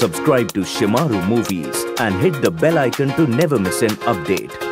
Subscribe to Shimaru Movies and hit the bell icon to never miss an update.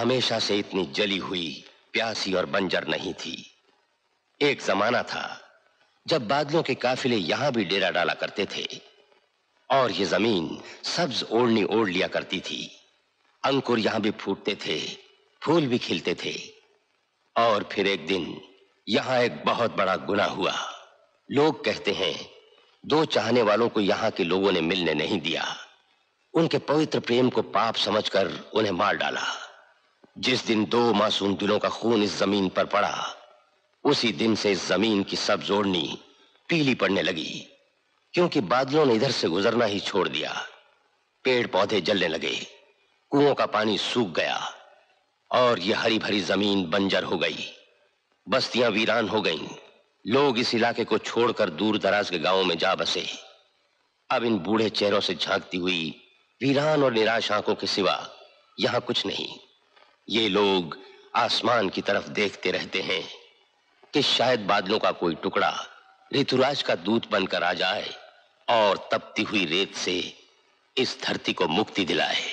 हमेशा से इतनी जली हुई, प्यासी और बंजर नहीं थी। एक जमाना था, जब बादलों के काफिले यहाँ भी डेरा डाला करते थे, और ये ज़मीन सब्ज ओढ़नी ओढ़ लिया करती थी। अंकुर यहाँ भी फूटते थे, फूल भी खिलते थे, और फिर एक दिन यहाँ एक बहुत बड़ा गुना हुआ। लोग कहते हैं, दो चाहने वालों को यहाँ के लोगों ने मिलने नहीं दिया। उनके पवित्र प्रेम को पाप समझकर उन्हें मार डाला। जिस दिन दो मासूम दिलों का खून इस ज़मीन पर पड़ा, उसी दिन से इस ज़मीन की सब जोड़नी पीली पड़ने लगी, क्योंकि बादलों ने इधर से गुजरना ही छोड़ दिया। पेड़ पौधे जलने लगे, कुओं का पानी सूख गया, और यह हरी भरी ज़मीन बंजर हो गई। बस्तियाँ वीरान हो गईं। लोग इस इलाके को छोड़कर दूर दराज के गाँवों में जा बसे। अब इन बूढ़े चेहरों से झांकती हुई वीरान और निराश आँखों के सिवा यहाँ कुछ नहीं। ये लोग आसमान की तरफ़ देखते रहते हैं कि शायद बादलों का कोई टुकड़ा ऋतुराज का दूत बनकर आ जाए और तपती हुई रेत से इस धरती को मुक्ति दिलाए।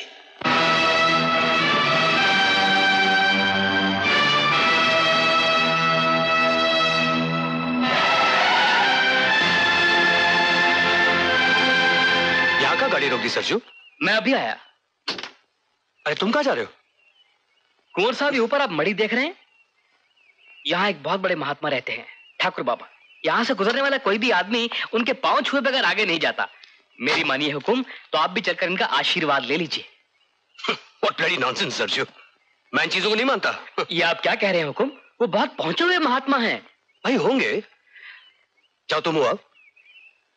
यहाँ का गाड़ी रोक दी सरजू? मैं अभी आया। अरे तुम कहाँ जा रहे हो? कुंवर साहब ये ऊपर आप मड़ी देख रहे हैं? यहाँ एक बहुत बड़े महात्मा रहते हैं ठाकुर बाबा। यहाँ से गुजरने वाला कोई भी आदमी उनके पाँव छुए बगैर आगे नहीं जाता। मेरी मानिए हुकुम तो आप भी चलकर इनका आशीर्वाद ले लीजिए। What bloody nonsense, सरजू मैं इन चीज़ों को नहीं मानता। ये आप क्या कह रहे हैं हुकुम? वो बहुत पहुँचे हुए महात्मा हैं। भाई होंगे। जाओ तुम हुआ।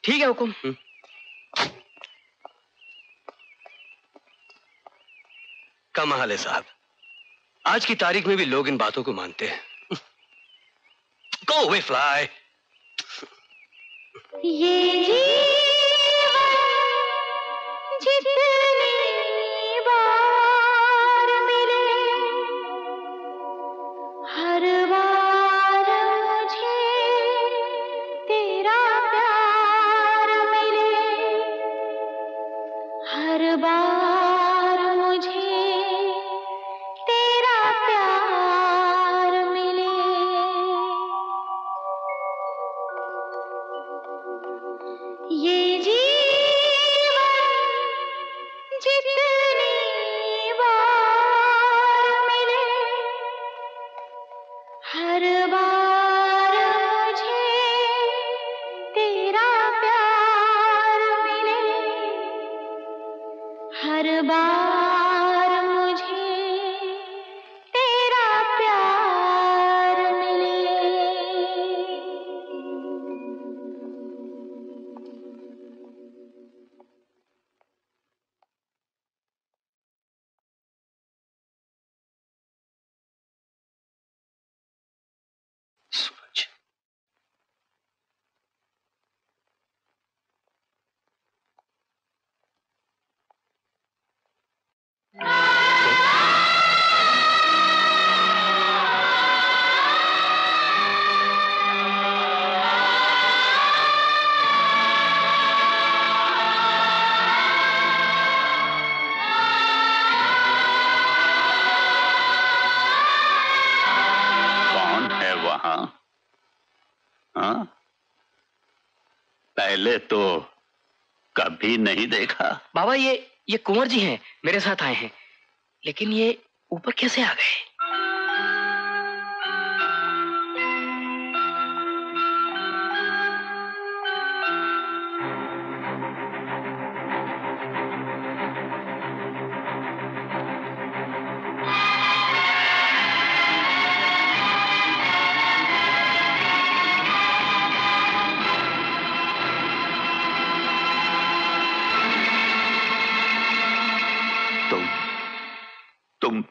ठीक है हुकुम। कमाल है साहब। आज की तारीख में भी लोग इन बातों को मानते हैं। गो वे फ्लाई ये जीवन जितनी पहले तो कभी नहीं देखा। बाबा, ये ये कुंवर जी हैं, मेरे साथ आए हैं। लेकिन ये ऊपर कैसे आ गए?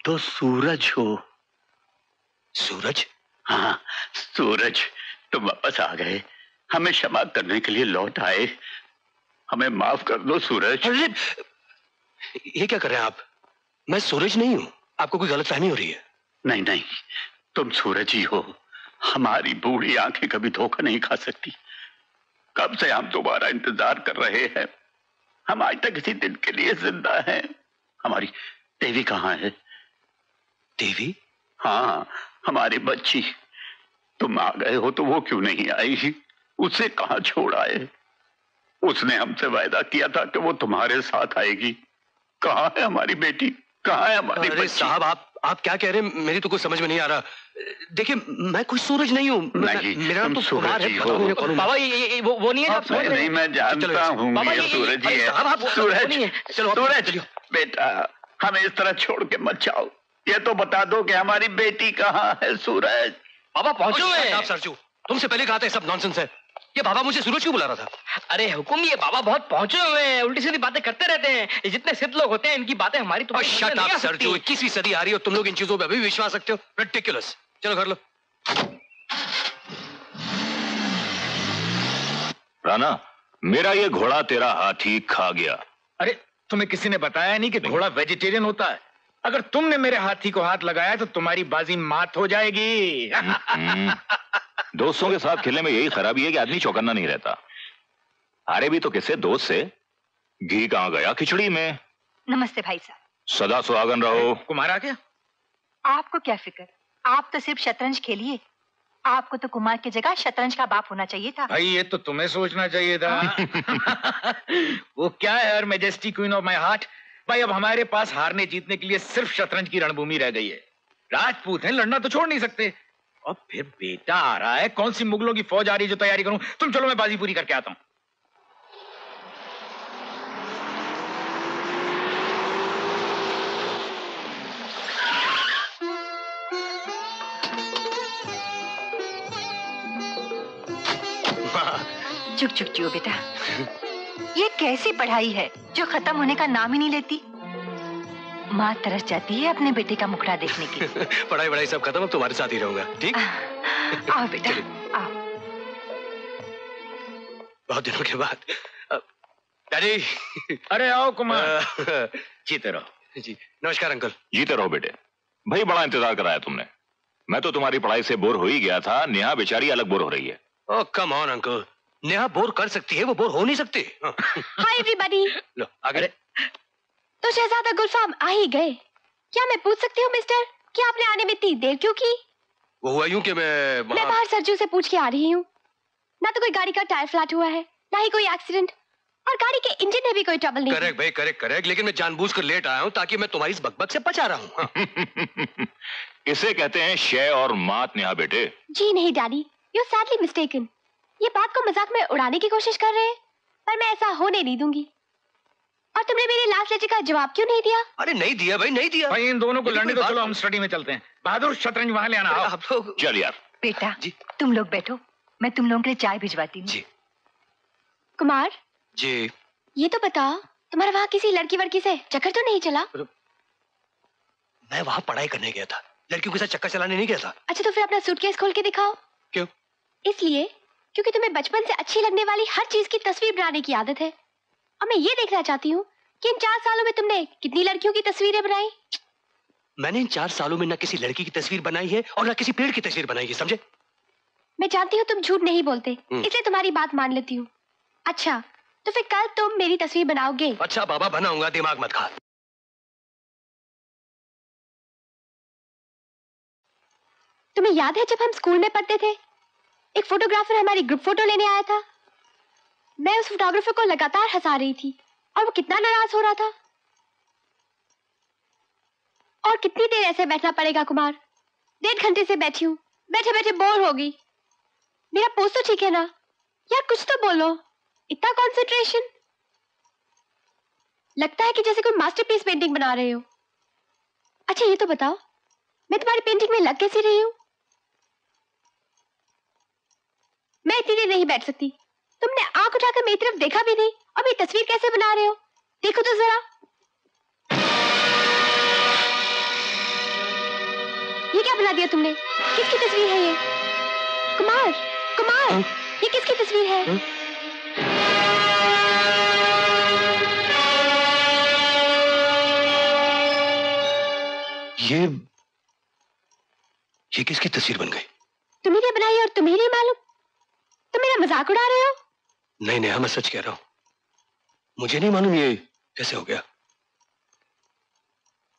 तो सूरज हो। सूरज? हाँ सूरज तुम वापस आ गए। हमें क्षमा करने के लिए लौट आए। हमें माफ़ कर दो सूरज। अरे ये क्या कर रहे हैं आप? मैं सूरज नहीं हूँ। आपको कोई गलतफहमी हो रही है? नहीं नहीं तुम सूरज ही हो। हमारी बूढ़ी आँखें कभी धोखा नहीं खा सकती। कब से हम दोबारा इंतज़ार कर रहे हैं? हम आज तक इसी दिन के लिए ज़िंदा हैं। हमारी देवी कहाँ है? देवी? हाँ हमारी बच्ची। तुम आ गए हो तो वो क्यों नहीं आई? उसे कहाँ छोड़ आए? उसने हमसे वायदा किया था कि वो तुम्हारे साथ आएगी। कहा है हमारी बेटी? कहा है हमारी अरे बच्ची? साहब आप आप क्या कह रहे हैं? मेरी तो कुछ समझ में नहीं आ रहा। देखिए मैं कोई सूरज नहीं हूँ। मेरा नाम तुम तो कुमार है। ही? बाबा ये, ये, ये वो, वो नहीं है आप समझ नहीं मैं जानता हूँ सूरज ही। है। सूरज सूरज बेटा हमें इस तरह छोड़ के मत जाओ। ये तो बता दो कि हमारी बेटी कहाँ है सूरज? बाबा पहुंचो मैं। सरजू तुमसे पहले कहा था सब नॉनसेंस है। ये बाबा मुझे सूरज क्यों बुला रहा था? अरे हुकुम ये बाबा बहुत पहुँचे हुए हैं। उल्टी सीधी बातें करते रहते हैं। ये जितने सिद्ध लोग होते हैं इनकी बातें हमारी शट अप सरजू इक्कीसवीं सदी आ रही है तुम लोग इन चीज़ों पे अभी भी विश्वास रखते हो। रिडिकुलस चलो घर लो। राणा मेरा ये घोड़ा तेरा हाथी खा गया। अरे तुम्हें किसी ने बताया नहीं कि घोड़ा वेजिटेरियन होता है? अगर तुमने मेरे हाथी को हाथ लगाया तो तुम्हारी बाजी मात हो जाएगी। हम्म, दोस्तों के साथ खेलने में यही खराबी है कि आदमी चौकन्ना नहीं रहता। हारे भी तो किसे दोस्त से। घी कहाँ गया? खिचड़ी में। नमस्ते भाई साहब। सदा सुहागन रहो। कुमार आ गया? आपको क्या फ़िक्र? आप तो सिर्फ़ शतरंज खेलिए। आपको तो कुमार की जगह शतरंज का बाप होना चाहिए था। भाई ये तो तुम्हें सोचना चाहिए था। वो क्या है majesty queen of my heart. भाई अब हमारे पास हारने जीतने के लिए सिर्फ़ शतरंज की रणभूमि रह गई है। राजपूत हैं लड़ना तो छोड़ नहीं सकते। और फिर बेटा आ रहा है कौन सी मुगलों की फौज आ रही है जो तैयारी करूँ? तुम चलो मैं बाजी पूरी करके आता हूँ। चुप चुप जियो बेटा। ये कैसी पढ़ाई है जो खत्म होने का नाम ही नहीं लेती? माँ तरस जाती है अपने बेटे का मुखड़ा देखने की पढ़ाई वढ़ाई सब खत्म अब तुम्हारे साथ ही रहूँगा ठीक? आओ बेटा आओ। बहुत दिनों के बाद। डैडी। अरे आओ कुमार। जीते रहो। जी नमस्कार अंकल। जीते रहो बेटे। भाई बड़ा इंतज़ार कराया तुमने। मैं तो तुम्हारी पढ़ाई से बोर हो ही गया था नेहा बेचारी अलग बोर हो रही है। ओ come on uncle Neha bore कर सकती है वो बोर हो नहीं सकती। हाय एवरीबॉडी लो आगे। तो शहजादा गुलफाम आ ही गए। क्या मैं पूछ सकती हूँ मिस्टर कि आपने आने में इतनी देर क्यों की? वो हुआ यूँ कि मैं मैं बाहर सरजू से पूछ के आ रही हूँ। ना तो कोई गाड़ी का टायर फ्लैट हुआ है ना ही कोई एक्सीडेंट। और गाड़ी के इंजन में भी कोई ट्रबल नहीं करेक्ट भाई करेक्ट करेक्ट लेकिन मैं जानबूझकर लेट आया हूँ ताकि मैं तुम्हारी इस बकबक से बचा रहा। हूँ। हाँ। इसे कहते हैं शय और मात नेहा बेटे। जी नहीं डैडी यू सैडली मिस्टेकन ये बात को मज़ाक में उड़ाने की कोशिश कर रहे हैं। पर मैं ऐसा होने नहीं दूँगी। और तुमने मेरे लास्ट लेटर का जवाब क्यों नहीं दिया? अरे नहीं दिया भाई नहीं दिया। भाई इन दोनों को तो लड़ने दो चलो हम स्टडी में चलते हैं। बहादुर शतरंज वहाँ ले आना आओ आप लोग चल यार। बेटा जी। तुम लोग बैठो। मैं तुम लोगों के लिए चाय भिजवाती हूँ। जी। कुमार? जी। ये तो बताओ तुम्हारा वहाँ किसी लड़की वड़की से चक्कर तो नहीं चला? मैं वहाँ पढ़ाई करने गया था। लड़कियों के साथ चक्कर चलाने नहीं गया था। अच्छा तो फिर अपना सूटकेस खोल के दिखाओ। क्यों? इसलिए क्योंकि तुम्हें बचपन से अच्छी लगने वाली हर चीज़ की तस्वीर बनाने की आदत है। और मैं ये देखना चाहती हूँ कि इन चार सालों में तुमने कितनी लड़कियों की तस्वीरें बनाई? मैंने इन चार सालों में न किसी लड़की की तस्वीर बनाई है और न किसी पेड़ की तस्वीर बनाई है समझे? मैं जानती हूँ तुम झूठ नहीं बोलते हम्म। इसलिए तुम्हारी बात मान लेती हूँ। अच्छा तो फिर कल तुम मेरी तस्वीर बनाओगे? अच्छा बाबा बनाऊँगा दिमाग मत खा। तुम्हें याद है जब हम स्कूल में पढ़ते थे? एक फोटोग्राफर हमारी ग्रुप फ़ोटो लेने आया था। मैं उस फोटोग्राफर को लगातार हंसा रही थी और वो कितना नाराज़ हो रहा था। और कितनी देर ऐसे बैठना पड़ेगा कुमार? डेढ़ घंटे से बैठी हूँ। बैठे बैठे बोर होगी मेरा पोस्ट तो ठीक है ना? यार कुछ तो बोलो। इतना कंसंट्रेशन लगता है कि जैसे कोई मास्टरपीस पेंटिंग बना रहे हो। अच्छा ये तो बताओ, मैं तुम्हारी पेंटिंग में लग कैसी रही हूँ? मैं इतनी देर नहीं बैठ सकती। तुमने आँख उठाकर मेरी तरफ़ देखा भी नहीं। और मेरी तस्वीर कैसे बना रहे हो? देखो तो जरा। ये क्या बना दिया तुमने? किसकी तस्वीर है ये? कुमार कुमार ये किसकी तस्वीर है? ये ये किसकी तस्वीर बन गई? तुम्ही ने बनाई और तुम्हें नहीं मालूम? तुम मेरा मज़ाक उड़ा रहे हो? नहीं नहीं, मैं सच कह रहा हूँ। मुझे नहीं मालूम ये कैसे हो गया।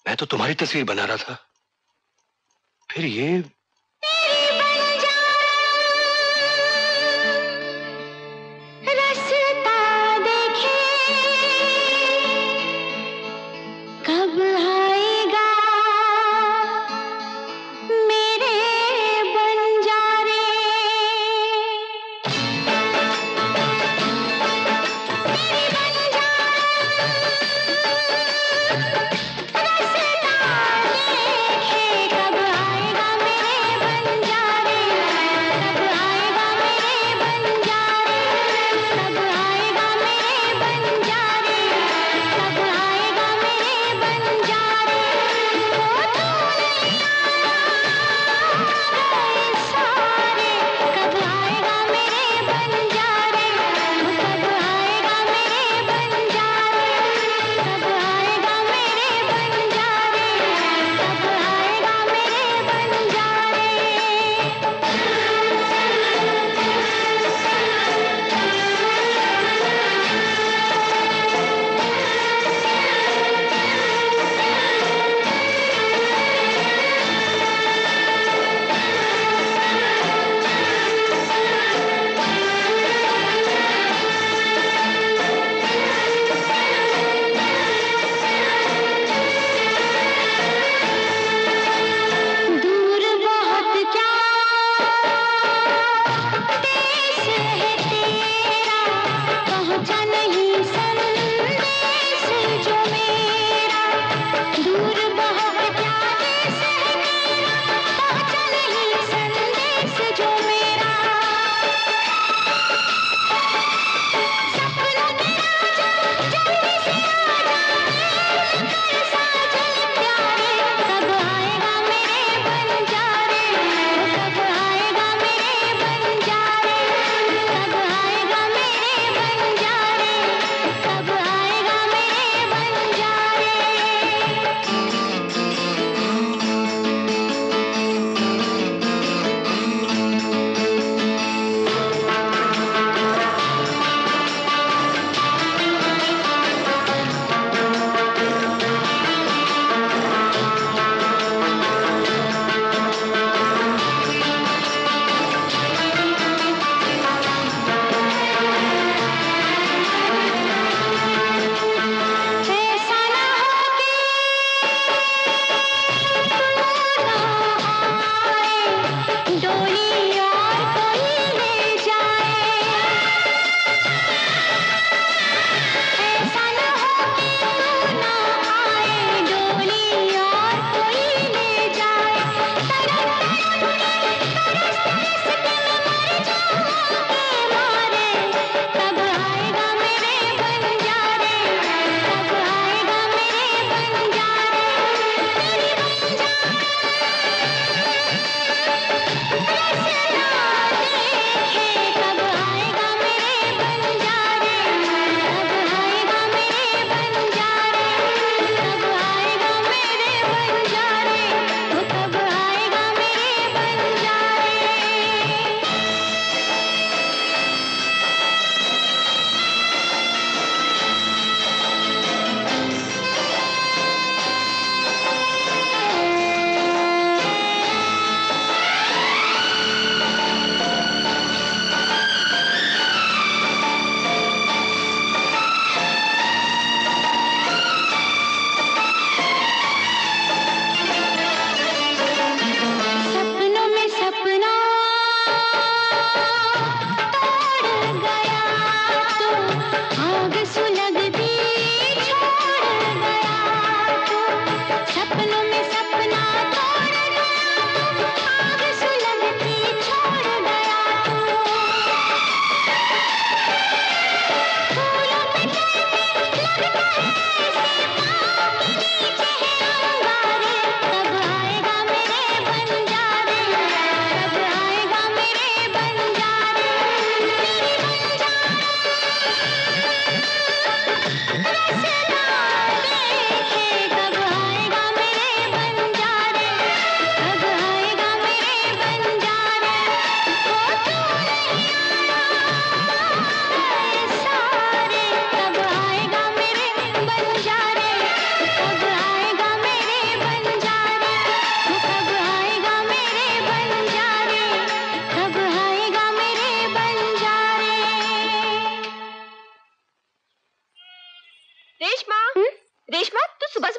मैं तो तुम्हारी तस्वीर बना रहा था। फिर ये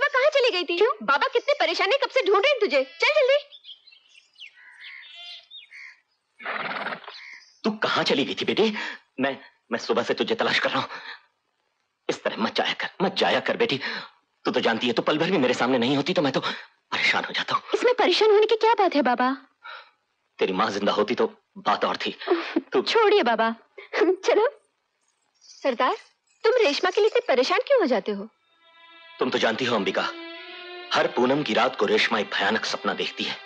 गई थी? क्यों? बाबा कितने परेशान है कब से ढूंढ रहे हैं तुझे? चल जल्दी। तू कहाँ चली गई थी बेटी? मैं मैं सुबह से तुझे तलाश कर रहा हूँ। इस तरह मत जाया कर मत जाया कर बेटी। तू तो जानती है तू पल भर भी मेरे सामने नहीं होती तो मैं तो परेशान हो जाता हूँ। इसमें परेशान होने की क्या बात है बाबा? तेरी माँ ज़िंदा होती तो बात और थी। तू छोड़िए बाबा। चलो। सरदार तुम रेशमा के लिए इतने परेशान क्यों हो जाते हो? तुम तो जानती हो अंबिका। हर पूनम की रात को रेशमा एक भयानक सपना देखती है।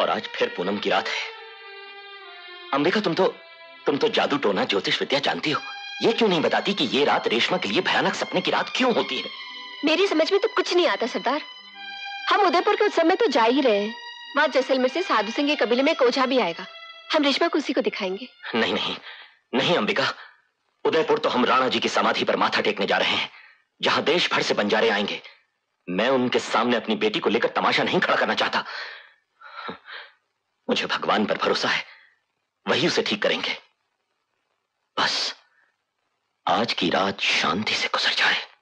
और आज फिर पूनम की रात है। अंबिका तुम तो तुम तो जादू टोना ज्योतिष विद्या जानती हो। ये क्यों नहीं बताती कि ये रात रेशमा के लिए भयानक सपने की रात क्यों होती है? मेरी समझ में तो कुछ नहीं आता सरदार। हम उदयपुर के उत्सव में तो जा ही रहे हैं। वहाँ जैसलमेर से साधु सिंह के कबीले में कोझा भी आएगा। हम रेशमा को उसी को दिखाएँगे। नहीं नहीं। नहीं अंबिका। उदयपुर तो हम राणा जी की समाधि पर माथा टेकने जा रहे हैं। जहाँ देश भर से बंजारे आएँगे। मैं उनके सामने अपनी बेटी को लेकर तमाशा नहीं खड़ा करना चाहता। मुझे भगवान पर भरोसा है। वही उसे ठीक करेंगे। बस, आज की रात शांति से गुजर जाए।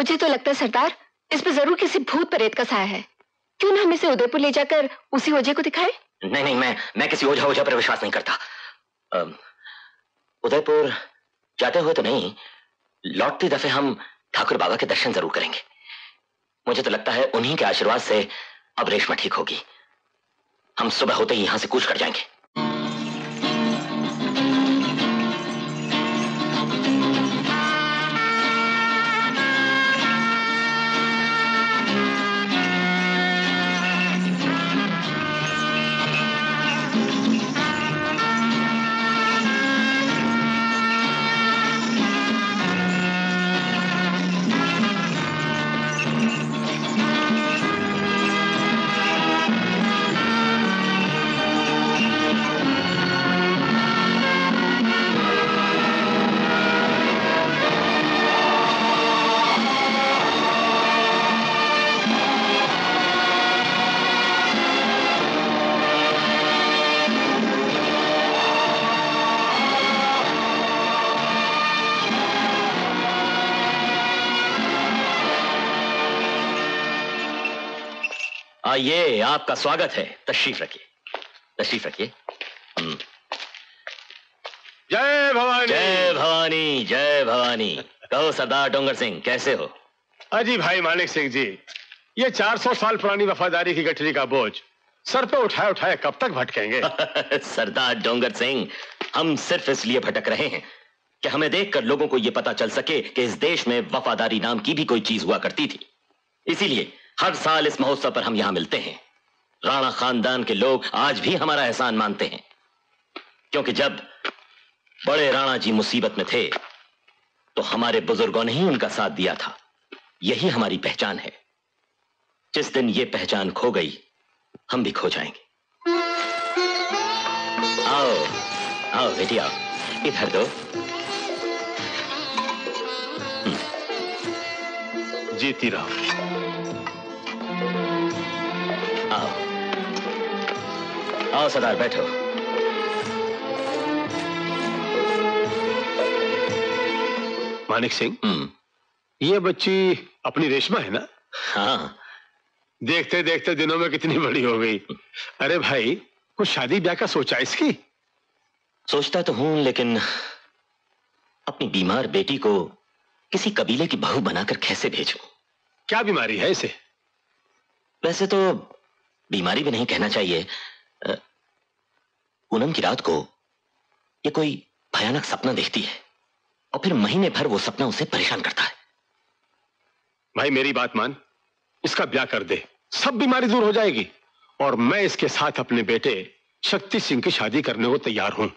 मुझे तो लगता है, सरदार, इस पे ज़रूर किसी भूत प्रेत का साया है। क्यों ना हम इसे उदयपुर ले जाकर उसी ओझे को दिखाए? नहीं नहीं, मैं मैं किसी ओझा ओझा पर विश्वास नहीं करता। उदयपुर जाते हुए तो नहीं, लौटती दफे हम ठाकुर बाबा के दर्शन ज़रूर करेंगे। मुझे तो लगता है, उन्हीं के आशीर्वाद से अब रेशमा ठीक होगी। हम सुबह होते ही यहाँ से कूच कर जाएँगे। आपका स्वागत है। तशरीफ़ रखिए। तशरीफ़ रखिए। जय भवानी। जय भवानी जय भवानी। कहो सरदार डोंगर सिंह कैसे हो? अजी भाई मानिक सिंह जी ये 400 साल पुरानी वफादारी की गठरी का बोझ सर पे उठाए उठाए कब तक भटकेंगे? सरदार डोंगर सिंह हम सिर्फ़ इसलिए भटक रहे हैं कि हमें देखकर लोगों को यह पता चल सके कि इस देश में वफादारी नाम की भी कोई चीज़ हुआ करती थी। इसीलिए हर साल इस महोत्सव पर हम यहाँ मिलते हैं। राणा खानदान के लोग आज भी हमारा एहसान मानते हैं। क्योंकि जब बड़े राणा जी मुसीबत में थे तो हमारे बुज़ुर्गों ने ही उनका साथ दिया था। यही हमारी पहचान है। जिस दिन ये पहचान खो गई, हम भी खो जाएँगे। आओ आओ बेटी आओ इधर दो। जीती रहो आओ सरदार बैठो मानिक सिंह हम्म, ये बच्ची अपनी रेशमा है ना? हाँ। देखते देखते दिनों में कितनी बड़ी हो गई। अरे भाई कुछ शादी ब्याह का सोचा इसकी? सोचता तो हूँ लेकिन अपनी बीमार बेटी को किसी कबीले की बहू बनाकर कैसे भेजूं? क्या बीमारी है इसे? वैसे तो बीमारी भी नहीं कहना चाहिए। पूनम की रात को ये कोई भयानक सपना देखती है और फिर महीने भर वो सपना उसे परेशान करता है। भाई मेरी बात मान, इसका ब्याह कर दे, सब बीमारी दूर हो जाएगी और मैं इसके साथ अपने बेटे शक्ति सिंह की शादी करने को तैयार हूँ।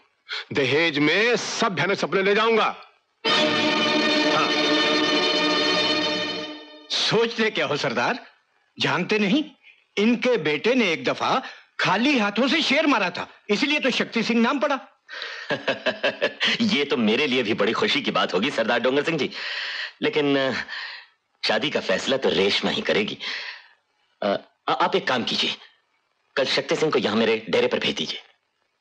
दहेज में सब भयानक सपने ले जाऊँगा। हाँ। सोचते क्या हो सरदार? जानते नहीं? इनके बेटे ने एक दफ़ा खाली हाथों से शेर मारा था इसलिए तो शक्ति सिंह नाम पड़ा। ये तो मेरे लिए भी बड़ी खुशी की बात होगी सरदार डोंगर सिंह जी। लेकिन शादी का फैसला तो रेशमा ही करेगी। आ- आप एक काम कीजिए कल शक्ति सिंह को यहाँ मेरे डेरे पर भेज दीजिए।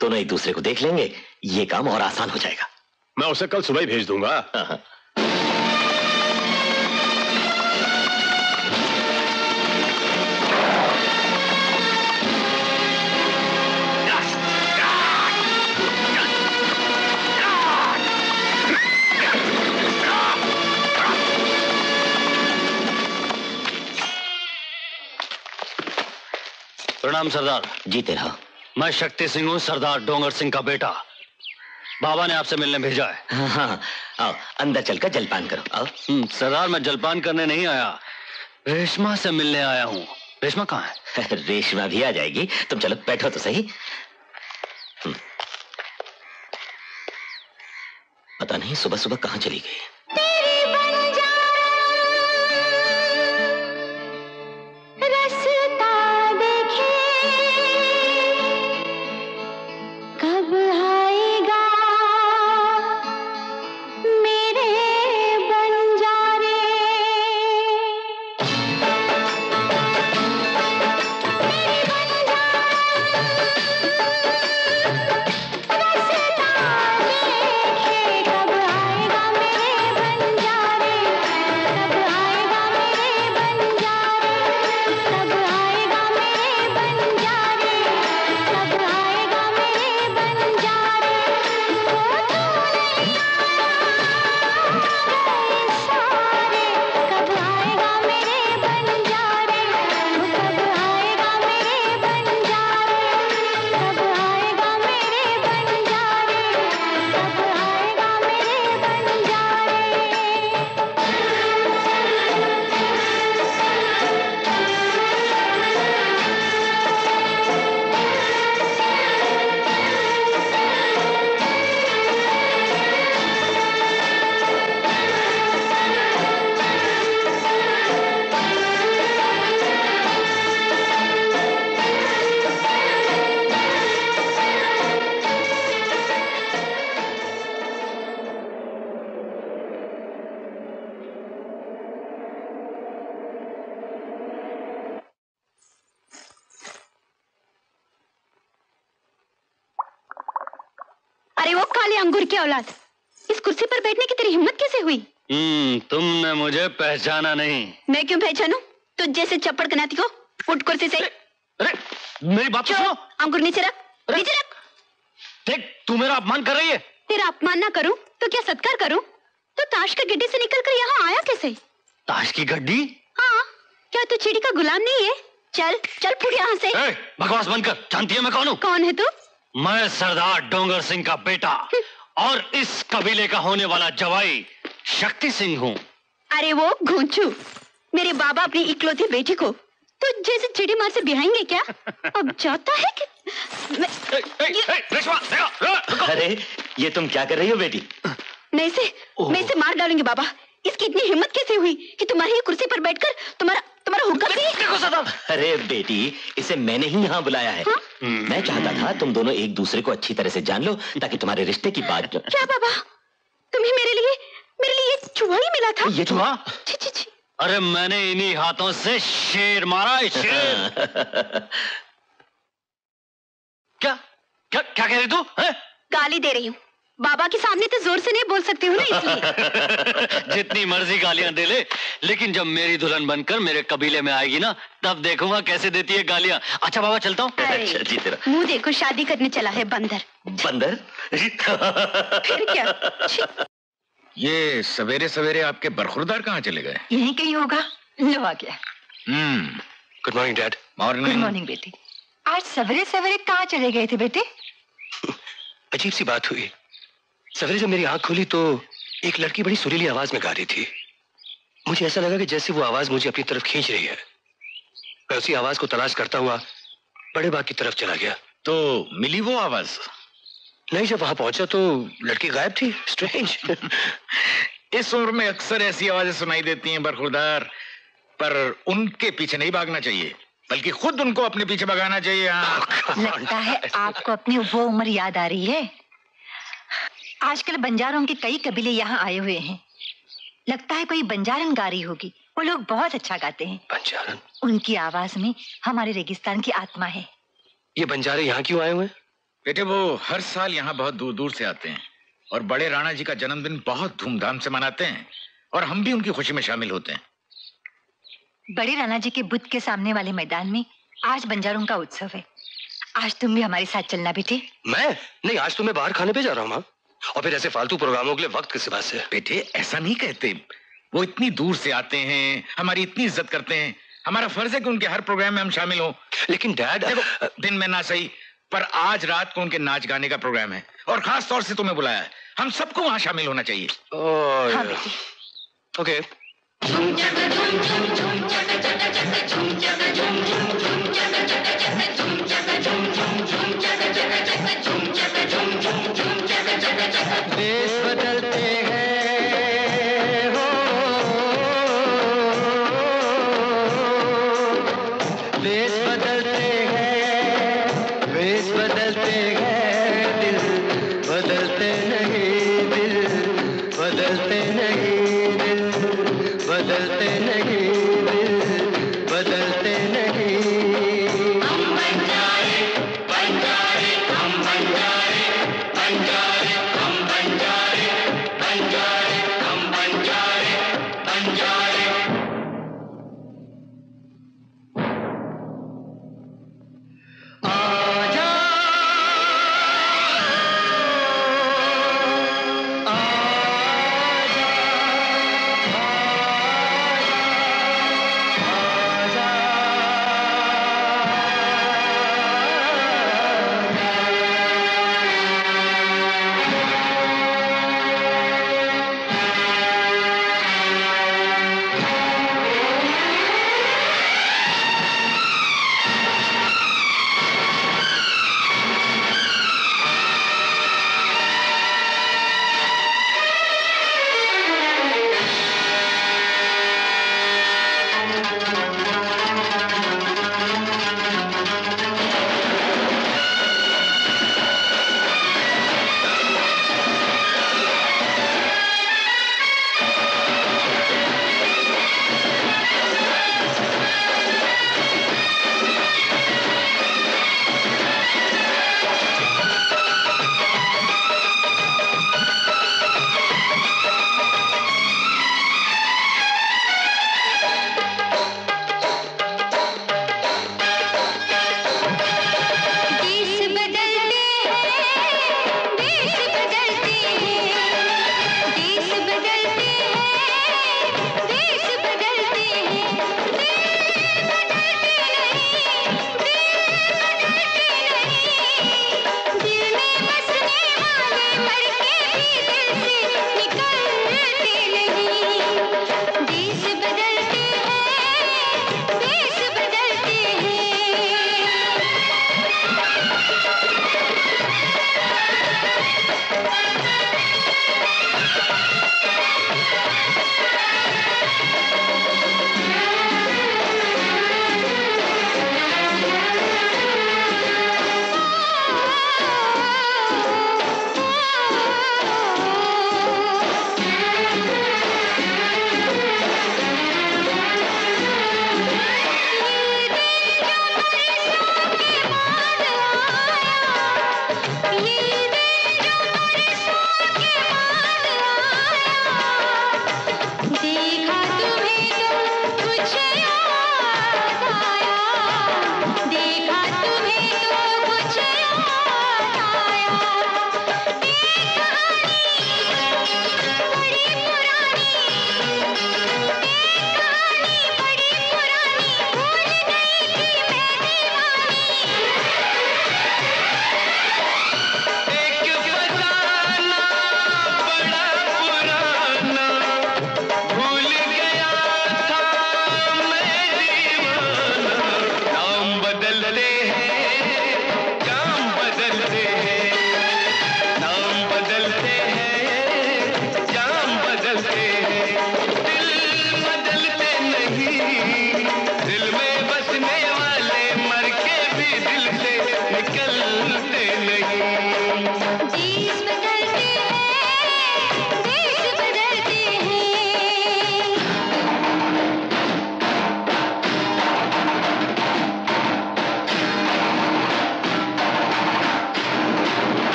दोनों एक दूसरे को देख लेंगे ये काम और आसान हो जाएगा। मैं उसे कल सुबह ही भेज दूँगा। प्रणाम सरदार। जीते रहो मैं शक्ति सिंह हूँ सरदार डोंगर सिंह का बेटा। बाबा ने आपसे मिलने भेजा है। हाँ हाँ आओ अंदर चलकर जलपान करो आओ। हम्म, सरदार मैं जलपान करने नहीं आया। रेशमा से मिलने आया हूँ। रेशमा कहाँ है? रेशमा भी आ जाएगी। तुम चलो बैठो तो सही। हम्म। पता नहीं सुबह सुबह कहाँ चली गई। मुझे पहचाना नहीं। मैं क्यों पहचानू? तुझ जैसे चप्पड़ कनाती को उठ कुर्सी से अरे मेरी बात तो सुनो। अंगूर नीचे रख नीचे रख। देख तू मेरा अपमान कर रही है। तेरा अपमान ना करूँ तो क्या सत्कार करूँ? तो ताश के गड्ढे से निकलकर यहाँ आया कैसे? ताश की गड्डी हाँ क्या तू चिड़ी का गुलाम नहीं है? चल चल फुट यहाँ से। ए, बकवास बंद कर जानती है मैं कौन हूँ? कौन है तू? मैं सरदार डोंगर सिंह का बेटा और इस कबीले का होने वाला जवाई शक्ति सिंह हूँ। अरे वो घूंचू मेरे बाबा अपनी इकलौती बेटी को तो जैसे चिड़ी मार से बिहाएँगे क्या? अब जाता है कि मैं, अरे ये तुम क्या कर रही हो बेटी? मैं इसे मैं इसे मार डालूँगी बाबा। इसकी इतनी हिम्मत कैसे हुई कि तुम्हारी कुर्सी पर बैठकर तुम्हारा तुम्हारा हुक्म भी अरे बेटी इसे मैंने ही यहाँ बुलाया है। हा? मैं चाहता था तुम दोनों एक दूसरे को अच्छी तरह से जान लो ताकि तुम्हारे रिश्ते की बात क्या बाबा? तुम्हें मेरे लिए मेरे लिए ये चूहा ही मिला था। ये चूहा? छी छी छी अरे मैंने इन्हीं हाथों से शेर मारा है शेर। क्या? क्या क्या कह रही तू? हैं? गाली दे रही हूँ। बाबा के सामने तो ज़ोर से नहीं बोल सकती हूँ ना इसलिए। जितनी मर्ज़ी गालियाँ दे ले। लेकिन जब मेरी दुल्हन बनकर मेरे कबीले में आएगी ना तब देखूँगा कैसे देती है गालियाँ। अच्छा बाबा चलता हूँ। जी तेरा। मुँह देखो शादी करने चला है बंदर। बंदर? क्या? ये सवेरे सवेरे आपके बरखुरदार कहाँ चले गए? यहीं कहीं होगा। लो आ गया हम्म। Good morning dad good morning morning बेटी। आज सवेरे सवेरे कहाँ चले गए थे बेटे? अजीब सी बात हुई। सवेरे जब मेरी आँख खुली तो एक लड़की बड़ी सुरीली आवाज़ में गा रही थी। मुझे ऐसा लगा कि जैसे वो आवाज़ मुझे अपनी तरफ़ खींच रही है। मैं उसी आवाज़ को तलाश करता हुआ बड़े बाग की तरफ़ चला गया। तो मिली वो आवाज़? नहीं जब वहाँ पहुँचा तो लड़की गायब थी। स्ट्रेंज इस उम्र में अक्सर ऐसी आवाज़ें सुनाई देती हैं बरखुरदार। पर उनके पीछे नहीं भागना चाहिए बल्कि खुद उनको अपने पीछे भगाना चाहिए। हाँ। लगता है आपको अपनी वो उम्र याद आ रही है। आजकल बंजारों के कई कबीले यहाँ आए हुए हैं। लगता है कोई बंजारन गा रही होगी। वो लोग बहुत अच्छा गाते हैं। बंजारन? उनकी आवाज़ में हमारे रेगिस्तान की आत्मा है। ये बंजारे यहाँ क्यों आए हुए हैं? बेटे वो हर साल यहाँ बहुत दूर दूर से आते हैं और बड़े राणा जी का जन्मदिन बहुत धूमधाम से मनाते हैं और हम भी उनकी खुशी में शामिल होते हैं। बड़े राणा जी के बुद्ध के सामने वाले मैदान में आज बंजारों का उत्सव है। आज तुम भी हमारे साथ चलना बेटे। मैं? नहीं आज तो मैं बाहर खाने पे जा रहा हूँ और फिर ऐसे फालतू प्रोग्रामों के लिए वक्त किस बात से? बेटे ऐसा नहीं कहते। वो इतनी दूर से आते हैं हमारी इतनी इज़्ज़त करते हैं। हमारा फ़र्ज़ है कि उनके हर प्रोग्राम में हम शामिल हो। लेकिन डैड दिन में ना सही पर आज रात को उनके नाच गाने का प्रोग्राम है। और खास तौर से तुम्हें बुलाया है। हम सबको वहाँ शामिल होना चाहिए। Okay oh, okay. देश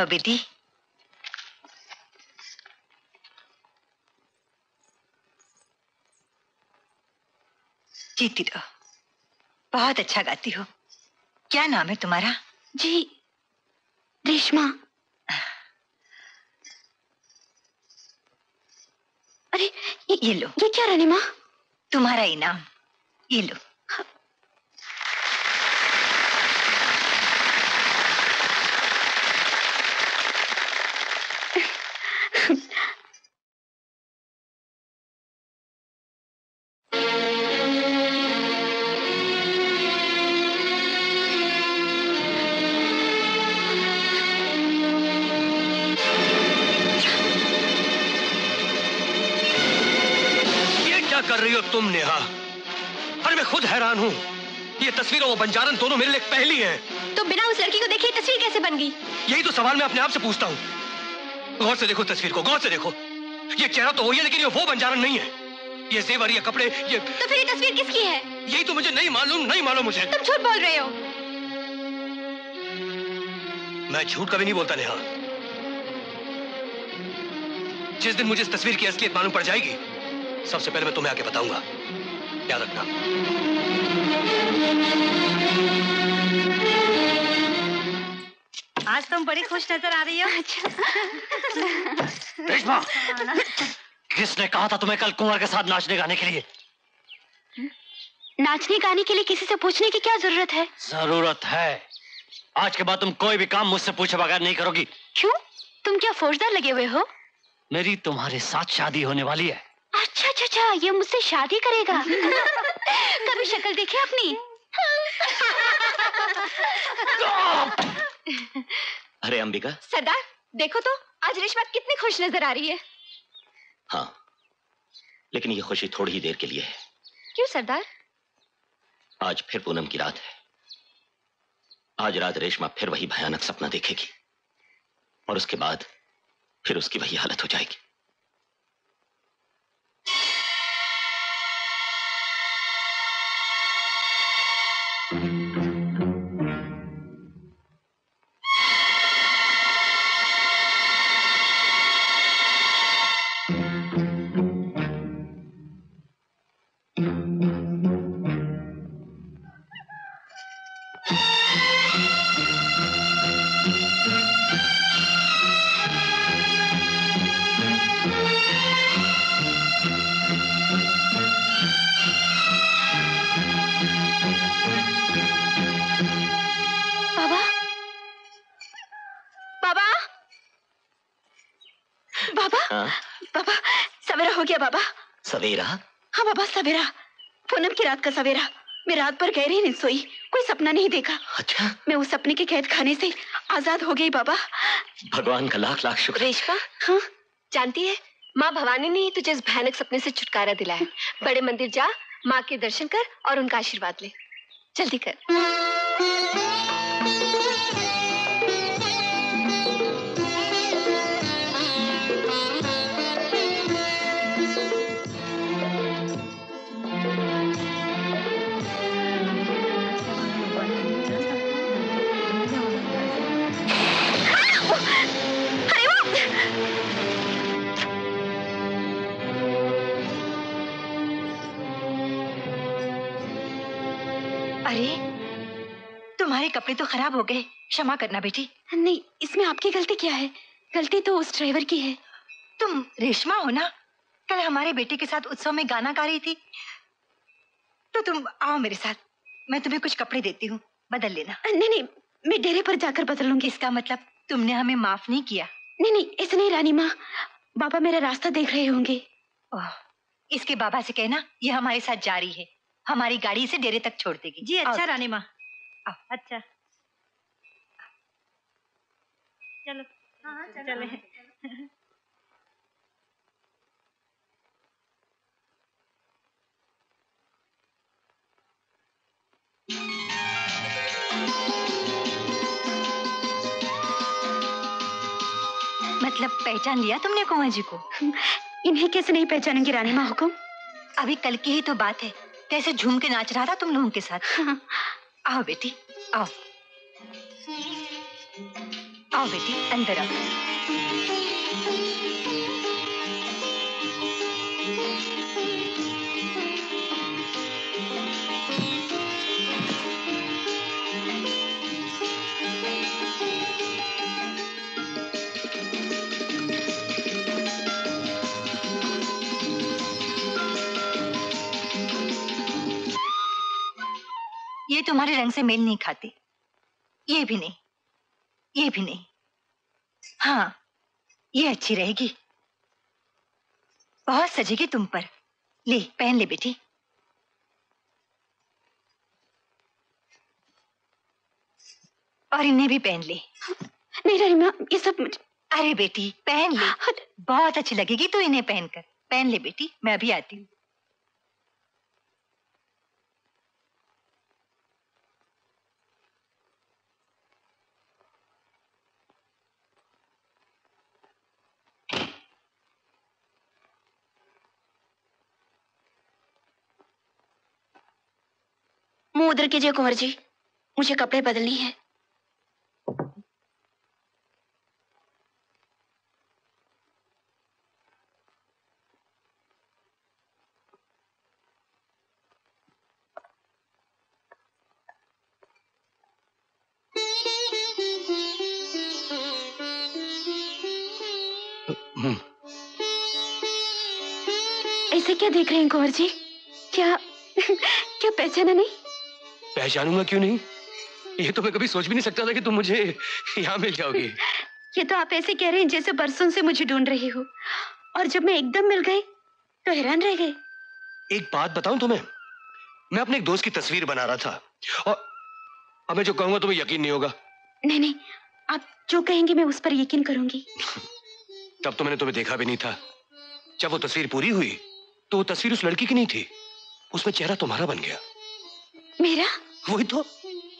आओ बेटी? जीती रहो। बहुत अच्छा गाती हो। क्या नाम है तुम्हारा? जी रेशमा। अरे ये, ये लो। ये क्या रानी माँ तुम्हारा इनाम। ये लो। बंजारन दोनों मेरे लिए पहली हैं। तो बिना उस लड़की को देखे तस्वीर कैसे बन गई? यही तो सवाल मैं अपने आप से पूछता हूँ। गौर से देखो तस्वीर को गौर से देखो। ये चेहरा तो वही है लेकिन ये वो बंजारन नहीं है। ये जेवर ये कपड़े ये तो फिर ये तस्वीर किसकी है? यही तो मुझे नहीं मालूम नहीं मालूम मुझे। तुम झूठ बोल रहे हो। मैं झूठ कभी नहीं बोलता नेहा। जिस दिन मुझे इस तस्वीर की असलियत मालूम पड़ जाएगी सबसे पहले मैं तुम्हें आके बताऊँगा। याद रखना। आज तुम बड़ी खुश नज़र आ रही हो। रेशमा किसने कहा था तुम्हें कल कुंवर के साथ नाचने गाने के लिए? नाचने गाने के लिए किसी से पूछने की क्या ज़रूरत है? ज़रूरत है। आज के बाद तुम कोई भी काम मुझसे पूछे बगैर नहीं करोगी। क्यों? तुम क्या फौजदार लगे हुए हो? मेरी तुम्हारे साथ शादी होने वाली है। अच्छा अच्छा अच्छा ये मुझसे शादी करेगा। कभी शक्ल देखी अपनी अरे अंबिका। सरदार देखो तो आज रेशमा कितनी खुश नज़र आ रही है। हाँ लेकिन ये खुशी थोड़ी ही देर के लिए है। क्यों सरदार? आज फिर पूनम की रात है। आज रात रेशमा फिर वही भयानक सपना देखेगी। और उसके बाद फिर उसकी वही हालत हो जाएगी। सवेरा? हाँ बाबा सवेरा। पूनम की रात का सवेरा। मैं रात भर गहरी नहीं सोई कोई सपना नहीं देखा। अच्छा? मैं उस सपने के कैद खाने से आज़ाद हो गई बाबा। भगवान का लाख लाख शुक्र। रेशमा हाँ। जानती है? माँ भवानी ने ही तुझे इस भयानक सपने से छुटकारा दिलाया। बड़े मंदिर जा माँ के दर्शन कर और उनका आशीर्वाद ले। जल्दी कर। कपड़े तो खराब हो गए। क्षमा करना बेटी। नहीं इसमें आपकी गलती क्या है? गलती तो उस ड्राइवर की है। तुम रेशमा हो ना? कल हमारे बेटे के साथ उत्सव में गाना गा रही थी। तो तुम आओ मेरे साथ। मैं तुम्हें कुछ कपड़े देती हूँ। बदल लेना। नहीं नहीं मैं डेरे पर जाकर बदल लूँगी। इसका मतलब तुमने हमें माफ़ नहीं किया। नहीं नहीं ऐसे नहीं रानी माँ। बाबा मेरा रास्ता देख रहे होंगे। ओह, इसके बाबा से कहना ये हमारे साथ जारी है। हमारी गाड़ी इसे डेरे तक छोड़ देगी। जी अच्छा रानी माँ। अच्छा। चलो हाँ चले। मतलब पहचान लिया तुमने कुंवर जी को? इन्हें कैसे नहीं पहचानेंगे रानी माँ हुकुम? अभी कल की ही तो बात है। कैसे झूम के नाच रहा था तुम लोगों के साथ। आओ बेटी आओ। आओ बेटी अंदर आओ। ये तुम्हारे रंग से मेल नहीं खाती। ये भी नहीं। ये भी नहीं। हाँ ये अच्छी रहेगी। बहुत सजेगी तुम पर। ले पहन ले बेटी। और इन्हें भी पहन ले। नहीं रानी माँ ये सब मुझे अरे बेटी पहन ले। बहुत अच्छी लगेगी तो इन्हें पहनकर। पहन ले बेटी मैं अभी आती हूँ। मुँह उधर कीजिए कुंवर जी। मुझे कपड़े बदलनी है। ऐसे क्या देख रहे हैं कुंवर जी? क्या क्या पहचाना नहीं? पहचानूँगा क्यों नहीं? ये तो मैं कभी सोच भी नहीं सकता था कि तुम मुझे यहाँ मिल जाओगी। ये तो आप ऐसे कह रहे हैं जैसे बरसों से मुझे ढूंढ रही हो। और जब मैं एकदम मिल गई तो हैरान रह गए एक बात बताऊँ तुम्हें? मैं अपने एक दोस्त की तस्वीर बना रहा था। और अब मैं जो कहूँगा तुम्हें यकीन नहीं होगा। नहीं नहीं आप जो कहेंगे मैं उस पर यकीन करूँगी। तब तो मैंने तुम्हें देखा भी नहीं था। जब वो तस्वीर पूरी हुई तो वो तस्वीर उस लड़की की नहीं थी। उसमें चेहरा तुम्हारा बन गया। मेरा? वही तो।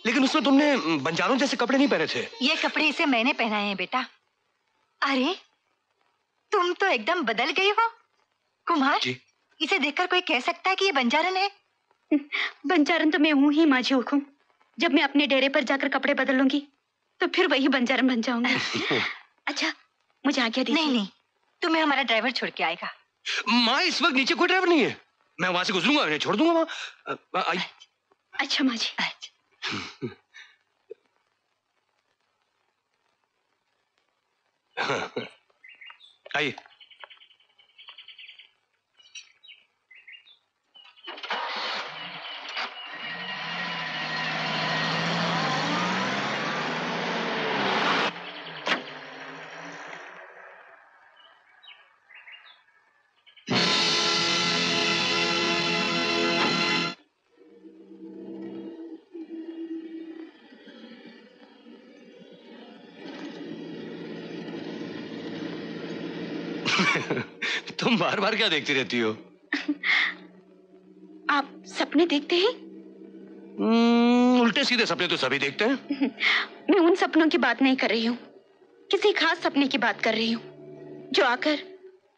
लेकिन उसमें तुमने बंजारों जैसे कपड़े नहीं पहने थे। ये कपड़े इसे मैंने पहनाए हैं बेटा। अरे तुम तो एकदम बदल गई हो। कुमार जी। इसे देखकर कोई कह सकता है कि ये बंजारन है? बंजारन तो मैं हूँ ही माझी हुकुम जब मैं अपने डेरे पर जाकर कपड़े बदल लूँगी तो फिर वही बंजारन बन जाऊँगी। अच्छा मुझे आज्ञा दीजिए। नहीं नहीं तुम्हें हमारा ड्राइवर छोड़ के आएगा। माँ इस वक्त नीचे कोई ड्राइवर नहीं है। मैं वहाँ से गुजरूँगा छोड़ दूँगा वहाँ जी। अच्छा। आइए। बार बार क्या देखती रहती हो? आप सपने देखते हैं? हम्म, उल्टे सीधे सपने तो सभी देखते हैं। मैं उन सपनों की बात नहीं कर रही हूँ। किसी खास सपने की बात कर रही हूँ जो आकर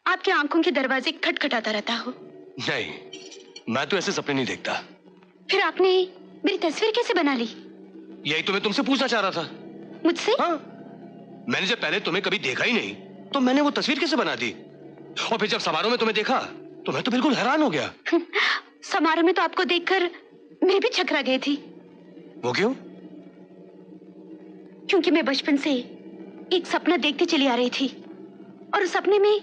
आपकी आँखों के दरवाजे खटखटाता रहता हो। नहीं मैं तो ऐसे सपने नहीं देखता। फिर आपने मेरी तस्वीर कैसे बना ली? यही तो मैं तुमसे पूछना चाह रहा था। मुझसे? हाँ। मैंने जब पहले तुम्हें कभी देखा ही नहीं तो मैंने वो तस्वीर कैसे बना दी? और फिर जब समारोह में तुम्हें देखा तो मैं तो बिल्कुल हैरान हो गया। समारोह में तो आपको देखकर मैं भी छकरा गई थी। वो क्यों? क्योंकि मैं बचपन से एक सपना देखती चली आ रही थी। और उस सपने में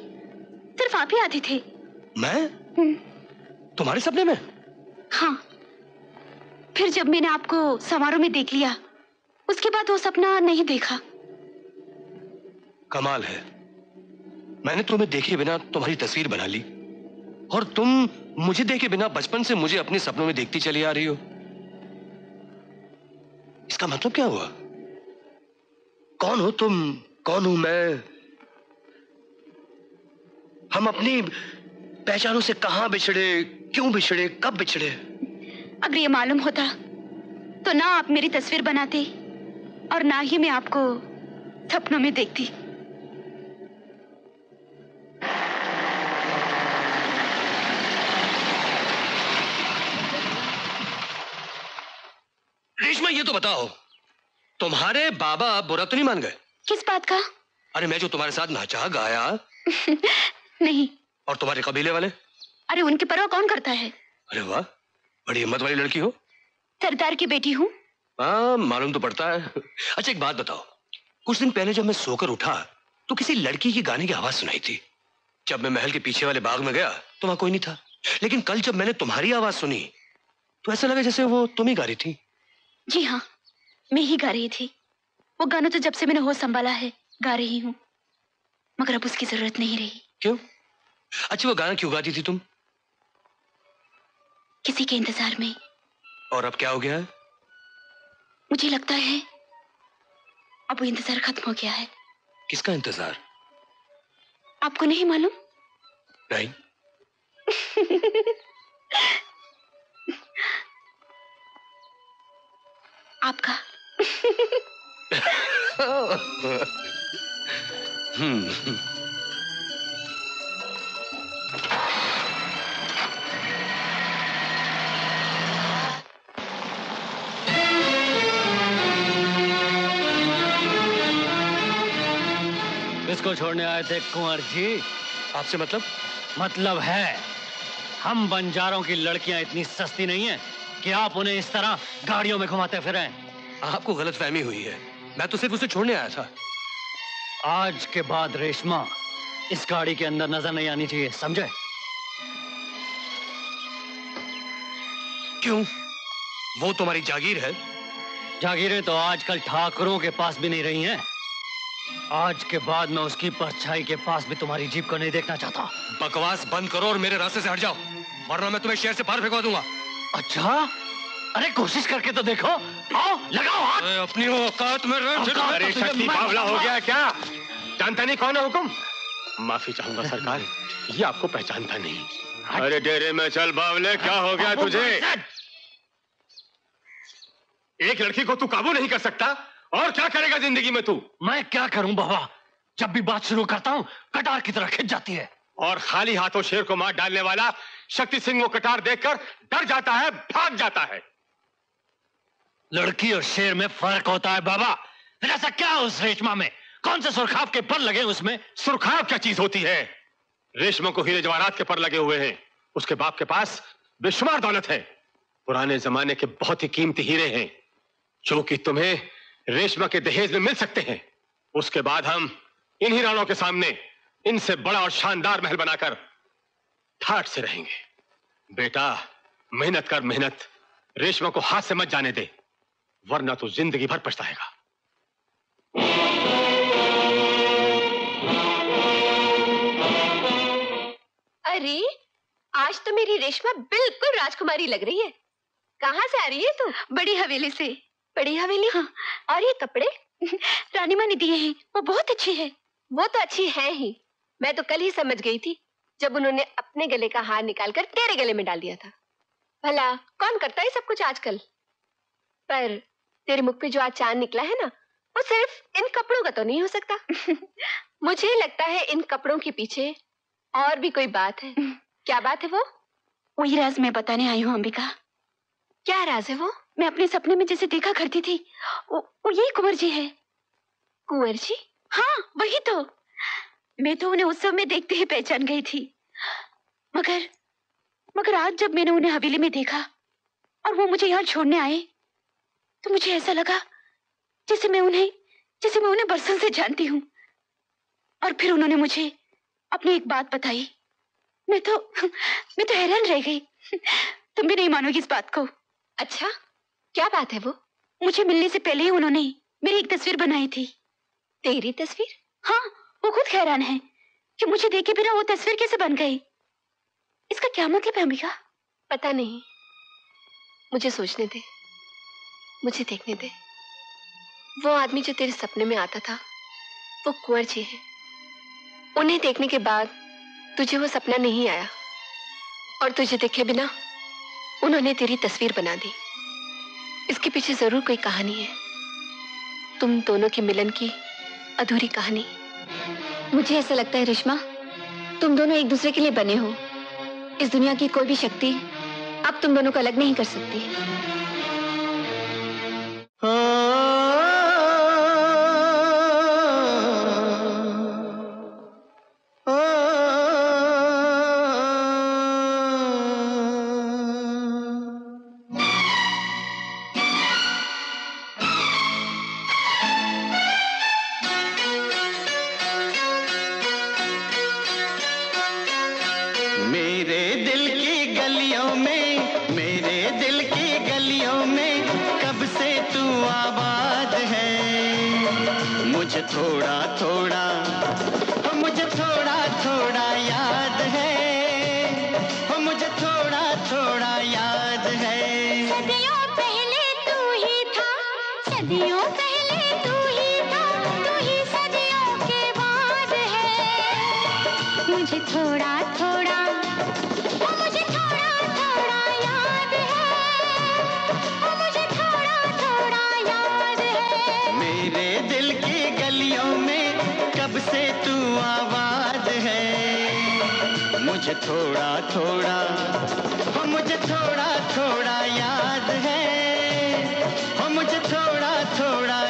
सिर्फ़ आप ही आते थे। मैं? तुम्हारे सपने में? हाँ। फिर जब मैंने आपको समारोह में देख लिया उसके बाद वो सपना नहीं देखा। कमाल है। मैंने तुम्हें देखे बिना तुम्हारी तस्वीर बना ली। और तुम मुझे देखे बिना बचपन से मुझे अपने सपनों में देखती चली आ रही हो। इसका मतलब क्या हुआ? कौन हो तुम? कौन हूँ मैं? हम अपनी पहचानों से कहाँ बिछड़े, क्यों बिछड़े, कब बिछड़े? अगर ये मालूम होता तो ना आप मेरी तस्वीर बनाते और ना ही मैं आपको सपनों में देखती। रेशमा ये तो बताओ तुम्हारे बाबा बुरा तो नहीं मान गए? किस बात का? अरे मैं जो तुम्हारे साथ नाचा गाया नहीं। और तुम्हारे कबीले वाले? अरे उनकी परवाह कौन करता है? अरे वाह बड़ी हिम्मत वाली लड़की हो। सरदार की बेटी हूँ। हाँ मालूम तो पड़ता है। अच्छा एक बात बताओ कुछ दिन पहले जब मैं सोकर उठा तो किसी लड़की की गाने की आवाज़ सुनाई थी। जब मैं महल के पीछे वाले बाग में गया तो वहाँ कोई नहीं था। लेकिन कल जब मैंने तुम्हारी आवाज़ सुनी तो ऐसा लगा जैसे वो तुम ही गा रही थी। जी हाँ मैं ही गा रही थी। वो गाना तो जब से मैंने होश संभाला है गा रही हूँ। मगर अब उसकी ज़रूरत नहीं रही। क्यों? अच्छा वो गाना क्यों गाती थी तुम? किसी के इंतज़ार में। और अब क्या हो गया? है मुझे लगता है अब वो इंतज़ार खत्म हो गया है। किसका इंतज़ार? आपको नहीं मालूम? नहीं। आपका। हम्म किसको छोड़ने आए थे कुंवर जी। आपसे मतलब? मतलब है हम बंजारों की लड़कियाँ इतनी सस्ती नहीं है। कि आप उन्हें इस तरह गाड़ियों में घुमाते फिरें। आपको गलत फहमी हुई है। मैं तो सिर्फ़ उसे छोड़ने आया था। आज के बाद रेशमा इस गाड़ी के अंदर नज़र नहीं आनी चाहिए समझे? क्यों? वो तुम्हारी जागीर है। जागीरें तो आजकल ठाकुरों के पास भी नहीं रही हैं। आज के बाद मैं उसकी परछाई के पास भी तुम्हारी जीप को नहीं देखना चाहता। बकवास बंद करो और मेरे रास्ते से हट जाओ वरना मैं तुम्हें शहर से बाहर फेंकवा दूँगा। अच्छा? अरे कोशिश करके तो देखो। आओ लगाओ हाथ। अपनी औकात में अरे तो शक्ति बावला हो गया क्या? जानता नहीं कौन है हुकुम? माफ़ी चाहूँगा सरकार। ये आपको पहचानता नहीं। अरे डेरे में चल बावले क्या हो गया तुझे? एक लड़की को तू काबू नहीं कर सकता और क्या करेगा ज़िंदगी में तू? मैं क्या करूँ बाबा? जब भी बात शुरू करता हूँ कटार की तरह खिंच जाती है। और खाली हाथों शेर को मार डालने वाला शक्ति सिंह वो कटार देखकर डर जाता है भाग जाता है। लड़की और शेर में फ़र्क होता है बाबा। फिर ऐसा क्या उस रेशमा में? कौन से सुरखाव के पर लगे उसमें? सुरखाव क्या चीज़ होती है? रेशमा को हीरे जवाहरात के पर लगे हुए हैं। उसके बाप के पास बेशुमार दौलत है। पुराने जमाने के बहुत ही कीमती हीरे हैं जो कि तुम्हें रेशमा के दहेज में मिल सकते हैं। उसके बाद हम इन्हीं राणों के सामने इनसे बड़ा और शानदार महल बनाकर ठाट से रहेंगे। बेटा मेहनत कर मेहनत। रेशमा को हाथ से मत जाने दे वरना तो ज़िंदगी भर पछताएगा। अरे आज तो मेरी रेशमा बिल्कुल राजकुमारी लग रही है। कहाँ से आ रही है तू? तो? बड़ी हवेली से। बड़ी हवेली? हाँ। और ये कपड़े? रानी माँ ने दिए हैं वो बहुत अच्छी है। वो तो अच्छी है ही। मैं तो कल ही समझ गई थी जब उन्होंने अपने गले का हार निकालकर तेरे गले में डाल दिया था। भला कौन करता है सब कुछ आजकल? पर तेरे मुख पे जो आज चाँद निकला है ना वो सिर्फ़ इन कपड़ों का तो नहीं हो सकता। मुझे लगता है इन कपड़ों के पीछे और भी कोई बात है। क्या बात है वो? वही राज मैं बताने आई हूँ अंबिका। क्या राज है वो? मैं अपने सपने में जैसे देखा करती थी वो, वो यही कुंवर जी है। कुंवर जी? हाँ वही तो। मैं तो उन्हें उत्सव में देखते ही पहचान गई थी। मगर मगर आज जब मैंने उन्हें हवेली में देखा और वो मुझे यहाँ छोड़ने आए तो मुझे ऐसा लगा जैसे मैं उन्हें जैसे मैं उन्हें बरसों से जानती हूँ। और फिर उन्होंने मुझे अपनी एक बात बताई। मैं तो मैं तो हैरान रह गई। तुम भी नहीं मानोगी इस बात को। अच्छा क्या बात है वो? मुझे मिलने से पहले ही उन्होंने मेरी एक तस्वीर बनाई थी। तेरी तस्वीर? हाँ वो खुद हैरान है कि मुझे देखे बिना वो तस्वीर कैसे बन गई। इसका क्या मतलब है, अम्बिका? पता नहीं। मुझे सोचने दे। मुझे देखने दे। वो आदमी जो तेरे सपने में आता था, वो कुंवर जी है। उन्हें देखने के बाद तुझे वो सपना नहीं आया। और तुझे देखे बिना उन्होंने तेरी तस्वीर बना दी। इसके पीछे ज़रूर कोई कहानी है। तुम दोनों के मिलन की अधूरी कहानी। मुझे ऐसा लगता है, रिश्मा। तुम दोनों एक दूसरे के लिए बने हो। इस दुनिया की कोई भी शक्ति अब तुम दोनों को अलग नहीं कर सकती। थोड़ा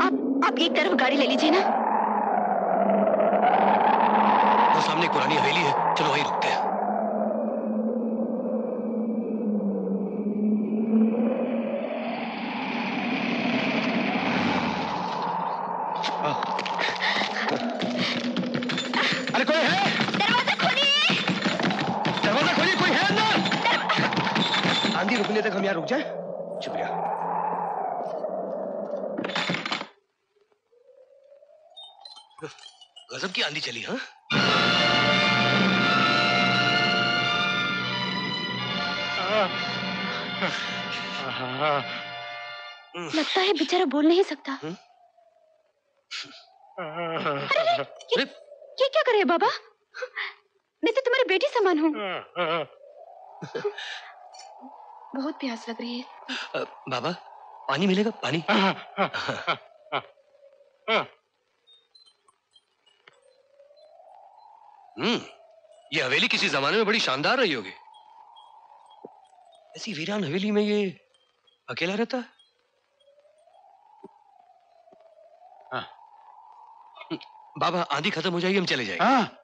आप आप एक तरफ़ गाड़ी ले लीजिए ना। वो सामने पुरानी हवेली है। चलो वहीं रुकते हैं। चली हाँ? लगता है बेचारा बोल नहीं सकता। अरे, ये, ये क्या करे बाबा? मैं तो तुम्हारी बेटी समान हूँ। बहुत प्यास लग रही है। बाबा पानी मिलेगा? पानी? हम्म ये हवेली किसी जमाने में बड़ी शानदार रही होगी। ऐसी वीरान हवेली में ये अकेला रहता है? हाँ। बाबा आंधी खत्म हो जाएगी हम चले जाएँगे। हाँ।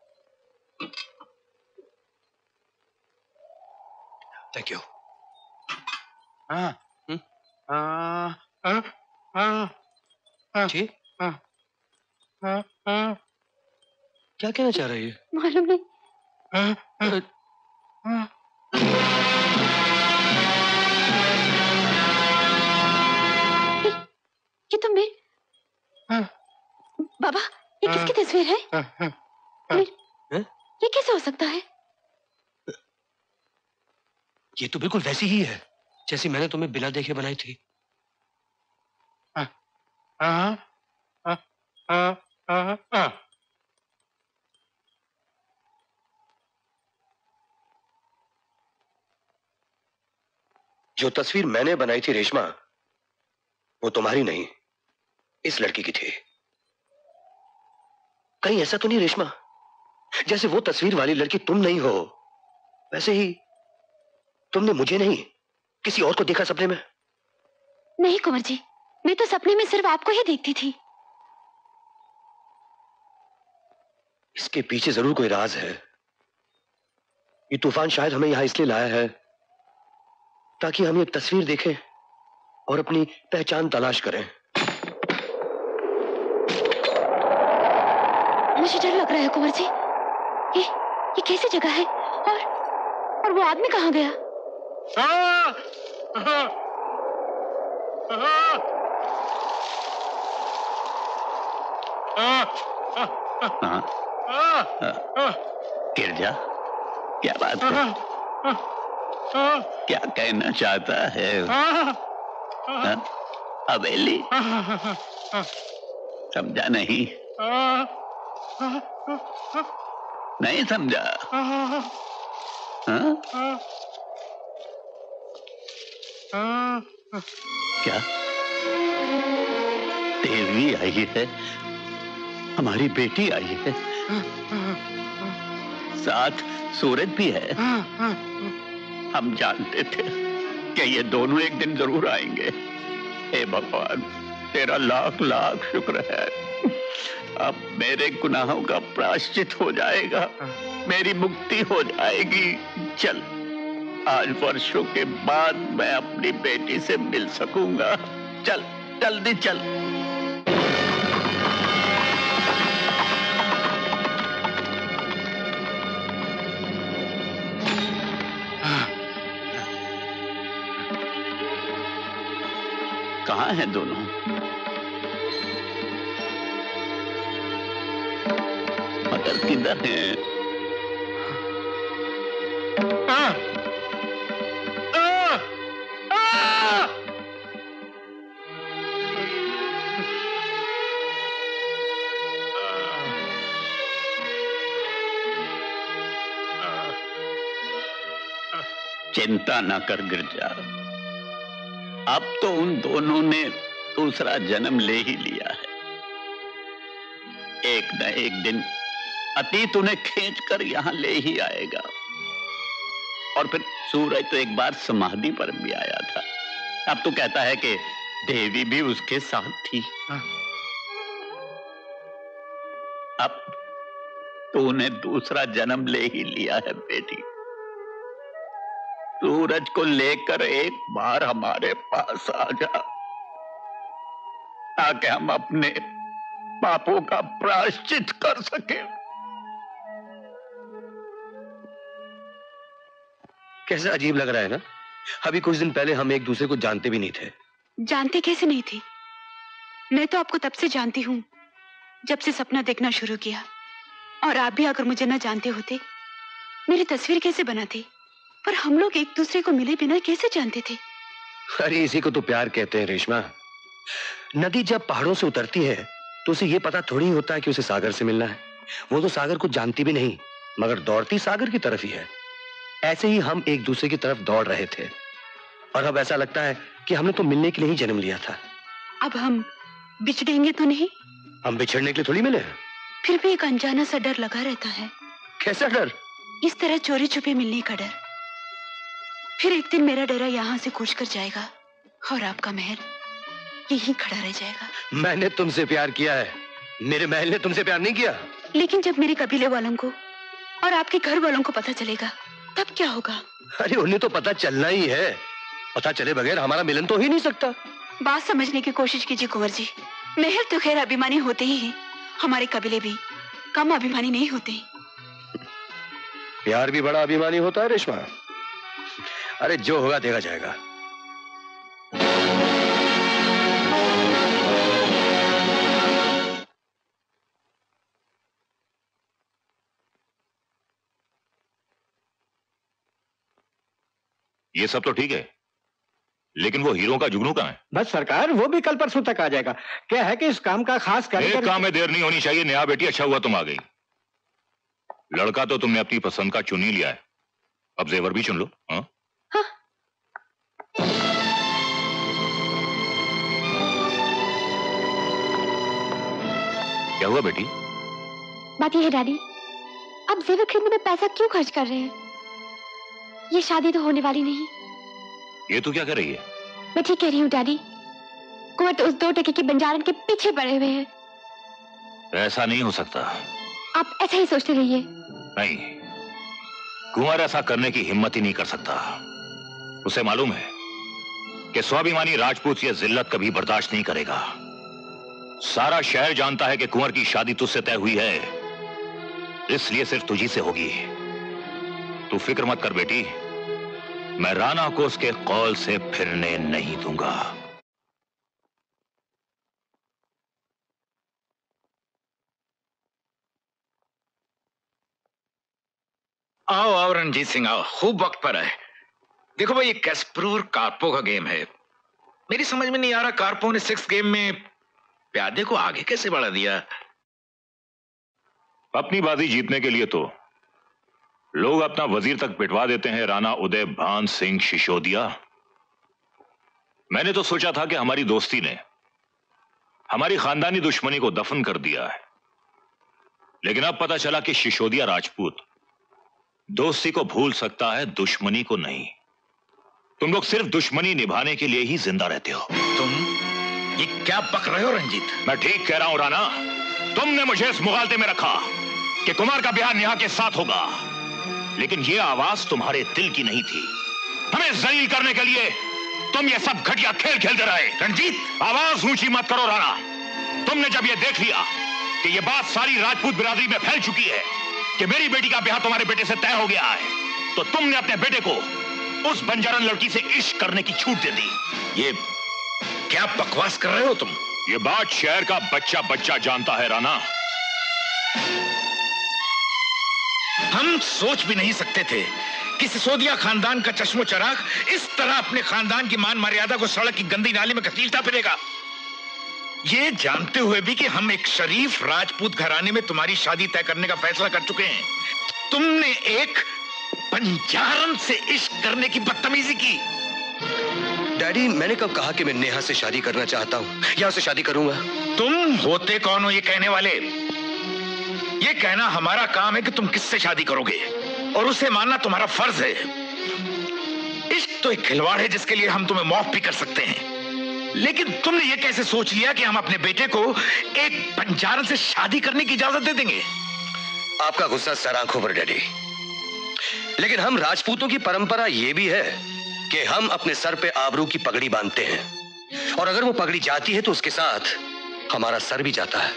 थैंक यू हाँ। हाँ हाँ हाँ जी। हाँ हाँ हाँ क्या कहना चाह रही है? मालूम नहीं। ये तो मेरे बाबा ये किसकी तस्वीर है? हैं? ये कैसे हो सकता है? ये तो बिल्कुल वैसी ही है जैसी मैंने तुम्हें बिना देखे बनाई थी। हाँ हाँ हाँ हाँ हाँ। जो तस्वीर मैंने बनाई थी रेशमा वो तुम्हारी नहीं इस लड़की की थी। कहीं ऐसा तो नहीं रेशमा? जैसे वो तस्वीर वाली लड़की तुम नहीं हो वैसे ही तुमने मुझे नहीं किसी और को देखा सपने में? नहीं कुंवर जी मैं तो सपने में सिर्फ़ आपको ही देखती थी। इसके पीछे ज़रूर कोई राज है। ये तूफ़ान शायद हमें यहाँ इसलिए लाया है ताकि हम ये तस्वीर देखें और अपनी पहचान तलाश करें। मुझे डर लग रहा है कुंवर जी। ये ये कैसी जगह है? और और वो आदमी कहाँ गया? हाँ। गिर जा क्या बात है। क्या कहना चाहता है? हाँ? हवेली? समझा नहीं। नहीं समझा। हाँ? क्या? देवी आई है। हमारी बेटी आई है। साथ सूरज भी है। हम जानते थे कि ये दोनों एक दिन ज़रूर आएँगे। हे भगवान, तेरा लाख लाख शुक्र है। अब मेरे गुनाहों का प्राश्चित हो जाएगा, मेरी मुक्ति हो जाएगी। चल, आज वर्षों के बाद मैं अपनी बेटी से मिल सकूँगा। चल, जल्दी चल। कहाँ हैं दोनों? मगर किधर हैं? चिंता ना कर गिरजा अब तो उन दोनों ने दूसरा जन्म ले ही लिया है। एक न एक दिन अतीत उन्हें खींच कर यहाँ ले ही आएगा। और फिर सूरज तो एक बार समाधि पर भी आया था। अब तो कहता है कि देवी भी उसके साथ थी। अब तो उन्हें दूसरा जन्म ले ही लिया है बेटी। सूरज को लेकर एक बार हमारे पास आ जा ताकि हम अपने पापों का प्रायश्चित कर सके। कैसा अजीब लग रहा है ना? अभी कुछ दिन पहले हम एक दूसरे को जानते भी नहीं थे। जानते कैसे नहीं थी? मैं तो आपको तब से जानती हूँ जब से सपना देखना शुरू किया। और आप भी अगर मुझे न जानते होते मेरी तस्वीर कैसे बनाते? पर हम लोग एक दूसरे को मिले बिना कैसे जानते थे? अरे इसी को तो प्यार कहते हैं रेशमा। नदी जब पहाड़ों से उतरती है तो उसे ये पता थोड़ी होता है कि उसे सागर से मिलना है। वो तो सागर को जानती भी नहीं मगर दौड़ती सागर की तरफ़ ही है। ऐसे ही हम एक दूसरे की तरफ़ दौड़ रहे थे। और अब ऐसा लगता है कि हमने तो मिलने के लिए ही जन्म लिया था। अब हम बिछड़ेंगे तो नहीं? हम बिछड़ने के लिए थोड़ी मिले फिर भी एक अनजाना सा डर लगा रहता है। कैसा डर? इस तरह चोरी छुपे मिलने का डर। फिर एक दिन मेरा डेरा यहाँ से कूच कर जाएगा और आपका महल यहीं खड़ा रह जाएगा। मैंने तुमसे प्यार किया है। मेरे महल ने तुमसे प्यार नहीं किया? लेकिन जब मेरे कबीले वालों को और आपके घर वालों को पता चलेगा तब क्या होगा? अरे उन्हें तो पता चलना ही है। पता चले बगैर हमारा मिलन तो ही नहीं सकता। बात समझने की कोशिश कीजिए कुंवर जी। महल तो खैर अभिमानी होते ही हैं। हमारे कबीले भी कम अभिमानी नहीं होते। प्यार भी बड़ा अभिमानी होता है रेशमा। अरे जो होगा देखा जाएगा। ये सब तो ठीक है लेकिन वो हीरो का जुगनू कहाँ है? बस सरकार वो भी कल परसों तक आ जाएगा। क्या है कि इस काम का खास कर एक काम में देर नहीं होनी चाहिए नया बेटी अच्छा हुआ तुम आ गई। लड़का तो तुमने अपनी पसंद का चुनी लिया है। अब जेवर भी चुन लो हाँ? क्या हुआ बेटी? बात यह है डैडी। आप जेवर खरीदने में पैसा क्यों खर्च कर रहे हैं? ये शादी तो होने वाली नहीं। ये तू क्या कर रही है? मैं ठीक कह रही हूँ डैडी। कुंवर तो उस दो टके के बंजारन के पीछे पड़े हुए हैं। ऐसा नहीं हो सकता। आप ऐसा ही सोचते रहिए। नहीं। कुंवर ऐसा करने की हिम्मत ही नहीं कर सकता। उसे मालूम है कि स्वाभिमानी राजपूत ये जिल्लत कभी बर्दाश्त नहीं करेगा। सारा शहर जानता है कि कुंवर की शादी तुझसे तय हुई है। इसलिए सिर्फ़ तुझी से होगी। तू फ़िक्र मत कर बेटी। मैं राणा को उसके कौल से फिरने नहीं दूँगा। आओ आओ, रणजीत सिंह, आओ। खूब वक्त पर आए। देखो भाई, ये कैस्प्रूर कारपो का गेम है। मेरी समझ में नहीं आ रहा, कारपो ने सिक्स गेम में प्यादे को आगे कैसे बढ़ा दिया? अपनी बाजी जीतने के लिए तो लोग अपना वज़ीर तक पिटवा देते हैं राणा उदय भान सिंह शिशोदिया मैंने तो सोचा था कि हमारी दोस्ती ने हमारी खानदानी दुश्मनी को दफन कर दिया है। लेकिन अब पता चला कि शिशोदिया राजपूत दोस्ती को भूल सकता है दुश्मनी को नहीं। तुम लोग सिर्फ़ दुश्मनी निभाने के लिए ही ज़िंदा रहते हो। तुम ये क्या पक रहे हो, रंजीत? मैं ठीक कह रहा हूँ, राणा। तुमने मुझे इस मुगालते में रखा कि कुमार का ब्याह नेहा के साथ होगा। लेकिन यह आवाज़ तुम्हारे दिल की नहीं थी। हमें जलील करने के लिए तुम ये सब घटिया खेल खेलते रहे। रंजीत, आवाज़ ऊँची मत करो, राणा। तुमने जब ये देख लिया कि ये बात सारी राजपूत बिरादरी में फैल चुकी है कि मेरी बेटी का ब्याह तुम्हारे बेटे से तय हो गया है तो तुमने अपने बेटे को उस बंजारन लड़की से इश्क करने की छूट दे दी। ये क्या बकवास कर रहे हो तुम? ये बात शहर का बच्चा बच्चा जानता है राना हम सोच भी नहीं सकते थे कि सिसोदिया खानदान का चश्मो चराग इस तरह अपने खानदान की मान मर्यादा को सड़क की गंदी नाली में घसीटता फिरेगा ये जानते हुए भी कि हम एक शरीफ राजपूत घराने में तुम्हारी शादी तय करने का फैसला कर चुके हैं। तुमने एक पंजारन से इश्क करने की बदतमीजी की। डैडी मैंने कब कहा कि मैं नेहा से शादी करना चाहता हूँ? या उसे शादी करूँगा। तुम होते कौन हो ये कहने वाले? ये कहना हमारा काम है कि तुम किससे शादी करोगे? और उसे मानना तुम्हारा फ़र्ज़ है। इश्क तो एक खिलवाड़ है जिसके लिए हम तुम्हें माफ़ भी कर सकते हैं। लेकिन तुमने ये कैसे सोच लिया कि हम अपने बेटे को एक पंजारन से शादी करने की इजाज़त दे देंगे? आपका गुस्सा सर आँखों पर डैडी। लेकिन हम राजपूतों की परंपरा यह भी है कि हम अपने सर पे आबरू की पगड़ी बांधते हैं। और अगर वो पगड़ी जाती है तो उसके साथ हमारा सर भी जाता है।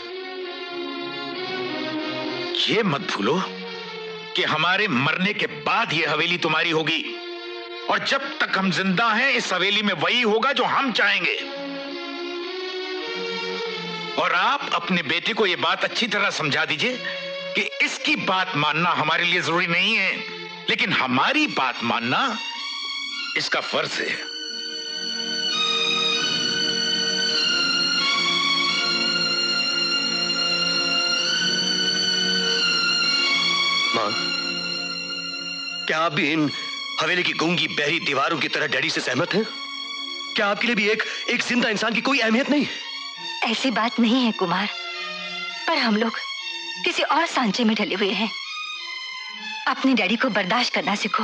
ये मत भूलो कि हमारे मरने के बाद ये हवेली तुम्हारी होगी। और जब तक हम ज़िंदा हैं, इस हवेली में वही होगा जो हम चाहेंगे। और आप अपने बेटे को यह बात अच्छी तरह समझा दीजिए कि इसकी बात मानना हमारे लिए ज़रूरी नहीं है। लेकिन हमारी बात मानना इसका फ़र्ज़ है। माँ, क्या आप भी इन हवेली की गूँगी बहरी दीवारों की तरह डैडी से सहमत हैं? क्या आपके लिए भी एक एक ज़िंदा इंसान की कोई अहमियत नहीं? ऐसी बात नहीं है, कुमार। पर हम लोग किसी और सांचे में ढले हुए हैं। अपने डैडी को बर्दाश्त करना सीखो।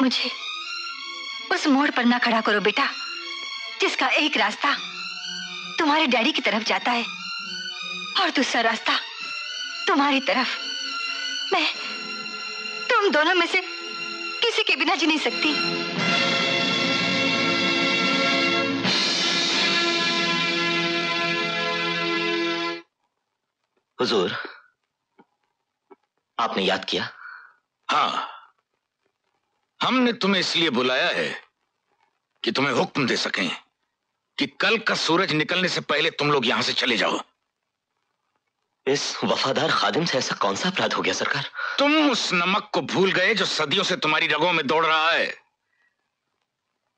मुझे उस मोड़ पर ना खड़ा करो बेटा जिसका एक रास्ता तुम्हारे डैडी की तरफ़ जाता है और दूसरा रास्ता तुम्हारी तरफ़। मैं तुम दोनों में से किसी के बिना जी नहीं सकती। हुजूर आपने याद किया? हाँ। हमने तुम्हें इसलिए बुलाया है कि तुम्हें हुक्म दे सकें कि कल का सूरज निकलने से पहले तुम लोग यहाँ से चले जाओ। इस वफादार खादिम से ऐसा कौन सा अपराध हो गया सरकार? तुम उस नमक को भूल गए जो सदियों से तुम्हारी रगों में दौड़ रहा है।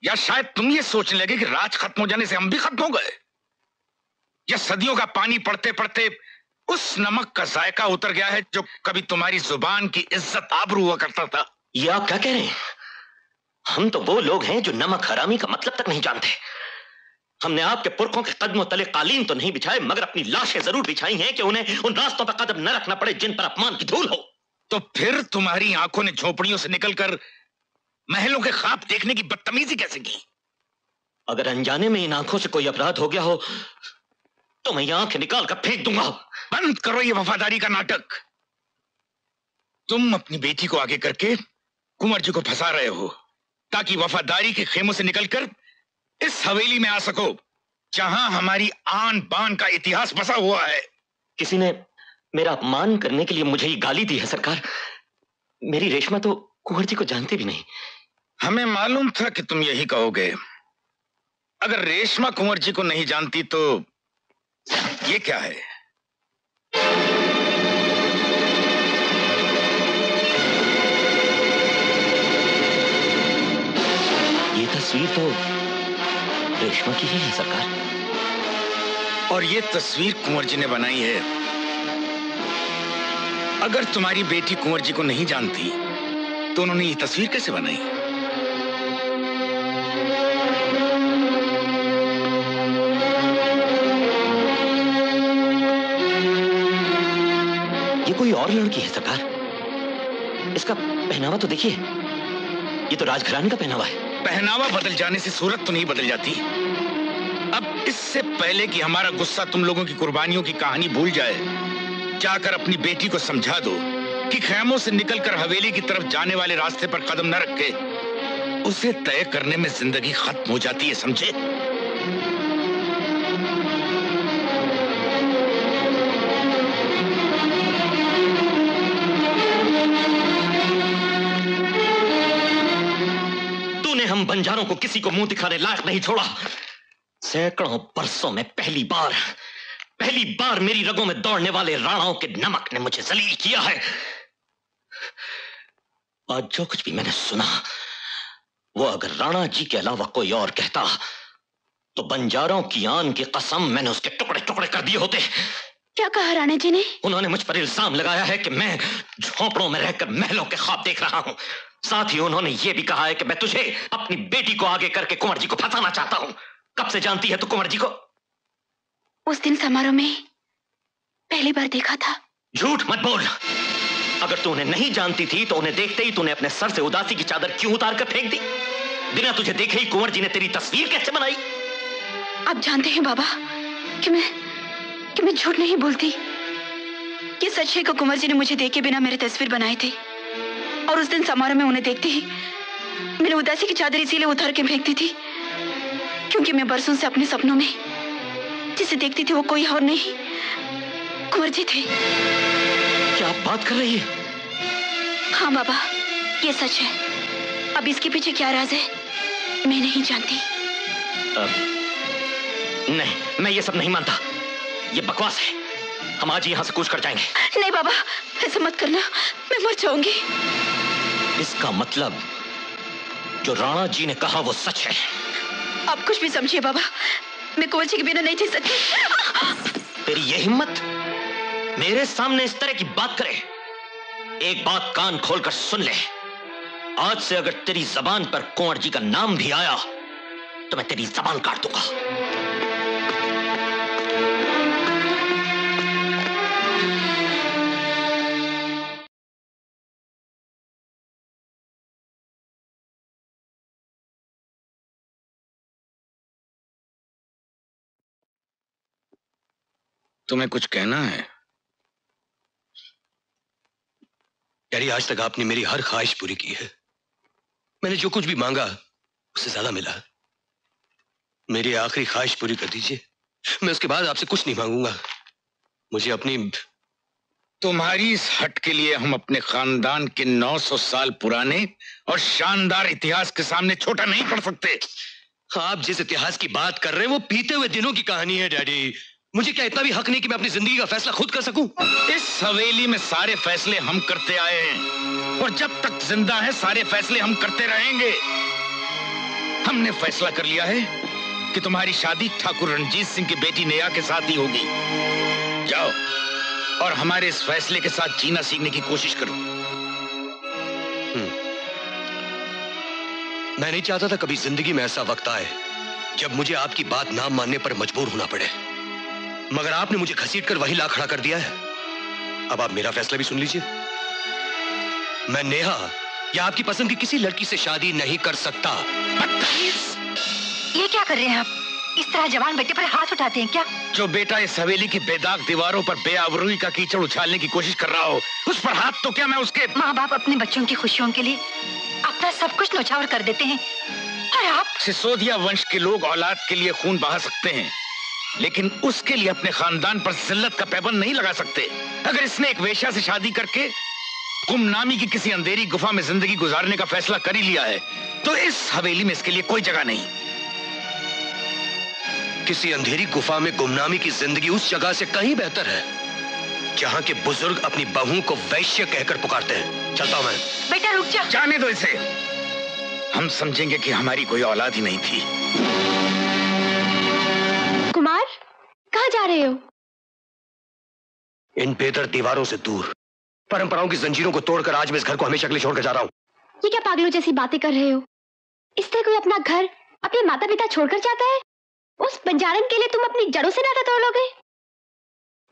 या शायद तुम ये सोचने लगे कि राज खत्म हो जाने से हम भी खत्म हो गए? या सदियों का पानी पड़ते पड़ते उस नमक का जायका उतर गया है जो कभी तुम्हारी ज़ुबान की इज़्ज़त आबरू हुआ करता था? ये आप क्या कह रहे हैं? हम तो वो लोग हैं जो नमक हरामी का मतलब तक नहीं जानते। हमने आपके पुरखों के कदमों तले कालीन तो नहीं बिछाए मगर अपनी लाशें ज़रूर बिछाई हैं कि उन्हें उन रास्तों पर कदम न रखना पड़े जिन पर अपमान की धूल हो। तो फिर तुम्हारी आँखों ने झोपड़ियों से निकलकर महलों के ख्वाब देखने की बदतमीजी कैसे की? अगर अनजाने में इन आँखों से कोई अपराध हो गया हो तो मैं आँखें निकाल कर फेंक दूँगा। बंद करो ये वफादारी का नाटक। तुम अपनी बेटी को आगे करके कुंवर जी को फंसा रहे हो ताकि वफादारी के खेमों से निकलकर इस हवेली में आ सको जहाँ हमारी आन बान का इतिहास बसा हुआ है। किसी ने मेरा अपमान करने के लिए मुझे ही गाली दी है सरकार। मेरी रेशमा तो कुंवर जी को जानते भी नहीं। हमें मालूम था कि तुम यही कहोगे। अगर रेशमा कुंवर जी को नहीं जानती तो ये क्या है? तस्वीर तो रेशमा की ही है सरकार। और ये तस्वीर कुंवर जी ने बनाई है। अगर तुम्हारी बेटी कुंवर जी को नहीं जानती तो उन्होंने ये तस्वीर कैसे बनाई? ये कोई और लड़की है सरकार। इसका पहनावा तो देखिए। ये तो राजघरानी का पहनावा है। पहनावा बदल जाने से सूरत तो नहीं बदल जाती। अब इससे पहले कि हमारा गुस्सा तुम लोगों की कुर्बानियों की कहानी भूल जाए, जाकर अपनी बेटी को समझा दो कि खैमों से निकलकर हवेली की तरफ़ जाने वाले रास्ते पर कदम न रखे उसे तय करने में ज़िंदगी खत्म हो जाती है, समझे? हम बंजारों को किसी को मुँह दिखाने लायक नहीं छोड़ा। सैकड़ों बरसों में पहली बार पहली बार मेरी रगों में दौड़ने वाले राणाओं के नमक ने मुझे जलील किया है। आज जो कुछ भी मैंने सुना वो अगर राणा जी के अलावा कोई और कहता तो बंजारों की आन की कसम मैंने उसके टुकड़े टुकड़े कर दिए होते। क्या कहा राणा जी ने? उन्होंने मुझ पर इल्ज़ाम लगाया है कि मैं झोंपड़ों में रहकर महलों के ख्वाब देख रहा हूँ। साथ ही उन्होंने ये भी कहा है कि मैं तुझे अपनी बेटी को आगे करके कुंवर जी को फंसाना चाहता हूँ। कब से जानती है तू कुंवर जी को? उस दिन समारोह में पहली बार देखा था। झूठ मत बोल। अगर तू उन्हें नहीं जानती थी तो उन्हें देखते ही तूने अपने सर से उदासी की चादर क्यों उतार कर फेंक दी? बिना तुझे देखे ही कुंवर जी ने तेरी तस्वीर कैसे बनाई? आप जानते हैं बाबा कि मैं कि मैं झूठ नहीं बोलती। ये सच है कि कुंवर जी ने मुझे देखे बिना मेरी तस्वीर बनाई थी। और उस दिन समारोह में उन्हें देखते ही मैंने उदासी की चादर इसीलिए उतार के फेंकती थी क्योंकि मैं बरसों से अपने सपनों में जिसे देखती थी वो कोई और नहीं कुंवर जी थे। क्या आप बात कर रही है? हाँ बाबा ये सच है। अब इसके पीछे क्या राज है मैं नहीं जानती। अब, नहीं मैं ये सब नहीं मानता। ये बकवास है। हम आज यहाँ से कूच कर जाएँगे। नहीं बाबा ऐसा मत करना। मैं मर जाऊँगी। इसका मतलब जो राणा जी ने कहा वो सच है। आप कुछ भी समझिए बाबा। मैं जी के बिना नहीं जी सकती। तेरी ये हिम्मत? मेरे सामने इस तरह की बात करे। एक बात कान खोलकर सुन ले। आज से अगर तेरी जबान पर कुंवर जी का नाम भी आया तो मैं तेरी जबान काट दूँगा। तुम्हें कुछ कहना है? डैडी आज तक आपने मेरी हर ख्वाहिश पूरी की है। मैंने जो कुछ भी मांगा उससे ज़्यादा मिला। मेरी आखिरी ख्वाहिश पूरी कर दीजिए। मैं उसके बाद आपसे कुछ नहीं मांगूँगा। मुझे अपनी तुम्हारी इस हट के लिए हम अपने खानदान के 900 साल पुराने और शानदार इतिहास के सामने छोटा नहीं पड़ सकते। आप जिस इतिहास की बात कर रहे हैं वो पीते हुए दिनों की कहानी है डैडी। मुझे क्या इतना भी हक नहीं कि मैं अपनी ज़िंदगी का फैसला खुद कर सकूँ? इस हवेली में सारे फैसले हम करते आए हैं। और जब तक ज़िंदा है सारे फैसले हम करते रहेंगे। हमने फैसला कर लिया है कि तुम्हारी शादी ठाकुर रणजीत सिंह की बेटी नेहा के साथ ही होगी। जाओ और हमारे इस फैसले के साथ जीना सीखने की कोशिश करो। मैं नहीं चाहता था कभी ज़िंदगी में ऐसा वक्त आए जब मुझे आपकी बात ना मानने पर मजबूर होना पड़े। मगर आपने मुझे घसीट कर वही ला खड़ा कर दिया है। अब आप मेरा फैसला भी सुन लीजिए। मैं नेहा या आपकी पसंद की किसी लड़की से शादी नहीं कर सकता। ये क्या कर रहे हैं आप? इस तरह जवान बेटे पर हाथ उठाते हैं क्या? जो बेटा इस हवेली की बेदाग दीवारों पर बेआबरूई का कीचड़ उछालने की कोशिश कर रहा हो उस पर हाथ तो क्या मैं उसके माँ बाप अपने बच्चों की खुशियों के लिए अपना सब कुछ नौछावर कर देते हैं। और आप? सिसोदिया वंश के लोग औलाद के लिए खून बहा सकते हैं। लेकिन उसके लिए अपने खानदान पर जिल्लत का पैबंद नहीं लगा सकते। अगर इसने एक वेश्या से शादी करके गुमनामी की किसी अंधेरी गुफा में ज़िंदगी गुजारने का फैसला कर ही लिया है तो इस हवेली में इसके लिए कोई जगह नहीं। किसी अंधेरी गुफा में गुमनामी की ज़िंदगी उस जगह से कहीं बेहतर है जहाँ के बुज़ुर्ग अपनी बहू को वैश्य कहकर पुकारते हैं। चलता हूँ मैं। बेटा रुक जा। जाने दो इसे। हम समझेंगे कि हमारी कोई औलाद ही नहीं थी। कहाँ जा रहे हो? इन बेहतर दीवारों से दूर। परंपराओं की जंजीरों को तोड़कर आज मैं इस घर को हमेशा के लिए छोड़कर जा रहा हूँ। ये क्या पागलों जैसी बातें कर रहे हो? इस तरह कोई अपना घर अपने माता पिता छोड़कर जाता है? उस बंजारन के लिए तुम अपनी जड़ों से नाता तोड़ लोगे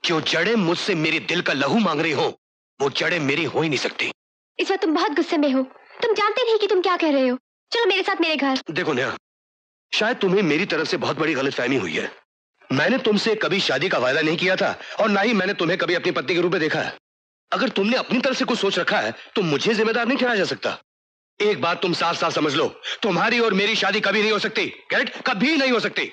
जो जड़ें मुझसे मेरे दिल का लहू मांग रही हो? वो जड़े मेरी हो ही नहीं सकती। इस वक्त तुम बहुत गुस्से में हो। तुम जानते नहीं कि तुम क्या कह रहे हो। चलो मेरे साथ मेरे घर। देखो नेहा शायद तुम्हें मेरी तरफ़ से बहुत बड़ी गलतफहमी हुई है। मैंने तुमसे कभी शादी का वायदा नहीं किया था, और ना ही मैंने तुम्हें कभी अपनी पत्नी के रूप में देखा। है अगर तुमने अपनी तरफ़ से कुछ सोच रखा है तो मुझे जिम्मेदार नहीं ठहराया जा सकता। एक बात तुम साफ़ साफ़ समझ लो, तुम्हारी और मेरी शादी कभी नहीं हो सकती, करेक्ट? कभी नहीं हो सकती।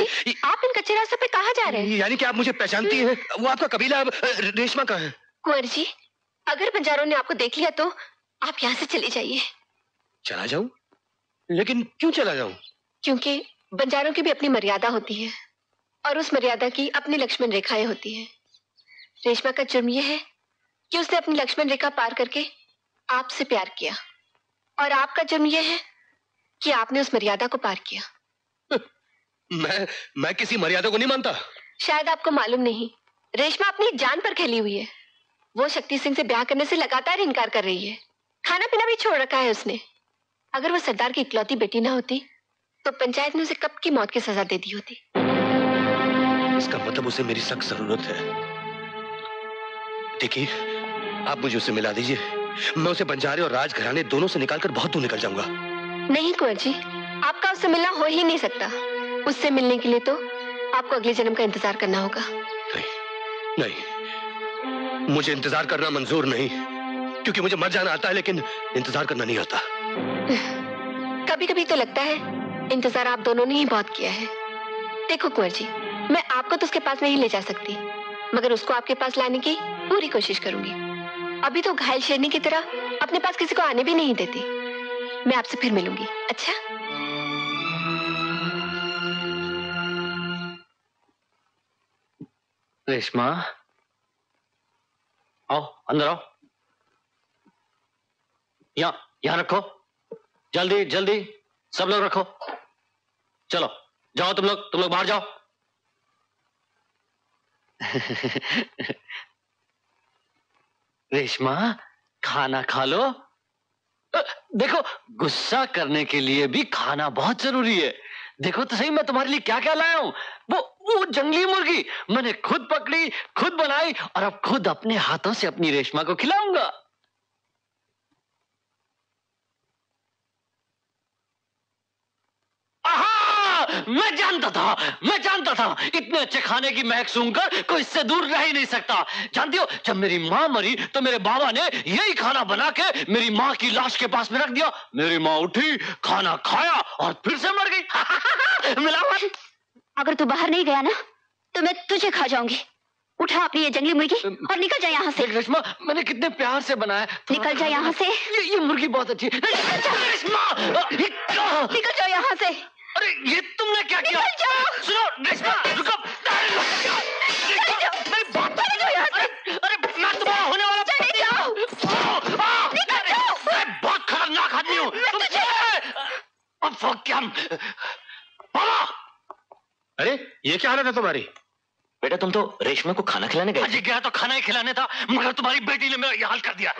देखिए आप इन कच्चे रास्तों पे कहाँ जा रहे हैं? यानी कि आप मुझे पहचानती हैं? वो आपका कबीला रेशमा का है। कुंवर जी अगर बंजारों ने आपको देख लिया तो आप यहाँ से चले जाइए। चला जाऊँ? लेकिन क्यों चला जाऊँ? क्योंकि बंजारों की भी अपनी मर्यादा होती है और उस मर्यादा की अपनी लक्ष्मण रेखाएँ होती हैं। रेशमा का जुर्म यह है कि उसने अपनी लक्ष्मण रेखा पार करके आपसे प्यार किया। और आपका जुर्म यह है कि आपने उस मर्यादा को पार किया। मैं मैं किसी मर्यादा को नहीं मानता। शायद आपको मालूम नहीं रेशमा अपनी जान पर खेली हुई है। वो शक्ति सिंह से ब्याह करने से लगातार इनकार कर रही है। खाना पीना भी छोड़ रखा है उसने। अगर वो सरदार की इकलौती बेटी ना होती तो पंचायत ने उसे कब की मौत की सजा दे दी होती? इसका मतलब उसे मेरी सख्त ज़रूरत है। देखिए आप मुझे उसे मिला दीजिए। मैं उसे बंजारे और राजघराने दोनों से निकालकर बहुत दूर निकल जाऊँगा। नहीं कुंवर जी आपका उससे मिलना हो ही नहीं सकता। उससे मिलने के लिए तो आपको अगले जन्म का इंतज़ार करना होगा। नहीं नहीं। मुझे इंतज़ार करना मंजूर नहीं क्योंकि मुझे मर जाना आता है लेकिन इंतज़ार करना नहीं आता कभी कभी तो लगता है इंतज़ार आप दोनों ने ही बहुत किया है। देखो कुंवर जी मैं आपको तो उसके पास नहीं ले जा सकती मगर उसको आपके पास लाने की पूरी कोशिश करूँगी। अभी तो घायल शेरनी की तरह अपने पास किसी को आने भी नहीं देती। मैं आपसे फिर मिलूँगी अच्छा? रेशमा आओ, अंदर आओ। यहाँ, यहाँ रखो। जल्दी जल्दी, सब लोग रखो। चलो, जाओ तुम लोग तुम लोग बाहर जाओ। रेशमा, खाना खा लो। देखो, गुस्सा करने के लिए भी खाना बहुत ज़रूरी है। देखो तो सही, मैं तुम्हारे लिए क्या क्या लाया हूँ? वो वो जंगली मुर्गी। मैंने खुद पकड़ी, खुद बनाई और अब खुद अपने हाथों से अपनी रेशमा को खिलाऊँगा। मैं जानता था, मैं जानता था। इतने अच्छे खाने की महक सूंघकर कोई इससे दूर रह ही नहीं सकता। जानती हो, जब मेरी माँ मरी तो मेरे बाबा ने यही खाना बना के मेरी माँ की लाश के पास में रख दिया। मेरी माँ उठी, खाना खाया और फिर से मर गई। मिलावट। अगर तू बाहर नहीं गया ना तो मैं तुझे खा जाऊँगी। उठा अपनी ये जंगली मुर्गी और निकल जा यहाँ से। रेशमा मैंने कितने प्यार से बनाया। निकल जा यहाँ से। ये, ये मुर्गी बहुत अच्छी है। रेशमा निकल जाओ यहाँ से। अरे ये तुमने क्या किया? निकल जाओ सुनो रेशमा रुको। मेरी बात चले जाओ अरे मैं तुम्हारा होने वाला बहुत खतरनाक आदमी हूँ। क्या अरे ये क्या हालत है तुम्हारी? बेटा तुम तो रेशमा को खाना खिलाने गए। गया तो खाना ही खिलाने था मगर तुम्हारी बेटी ने मेरा ये हाल कर दिया।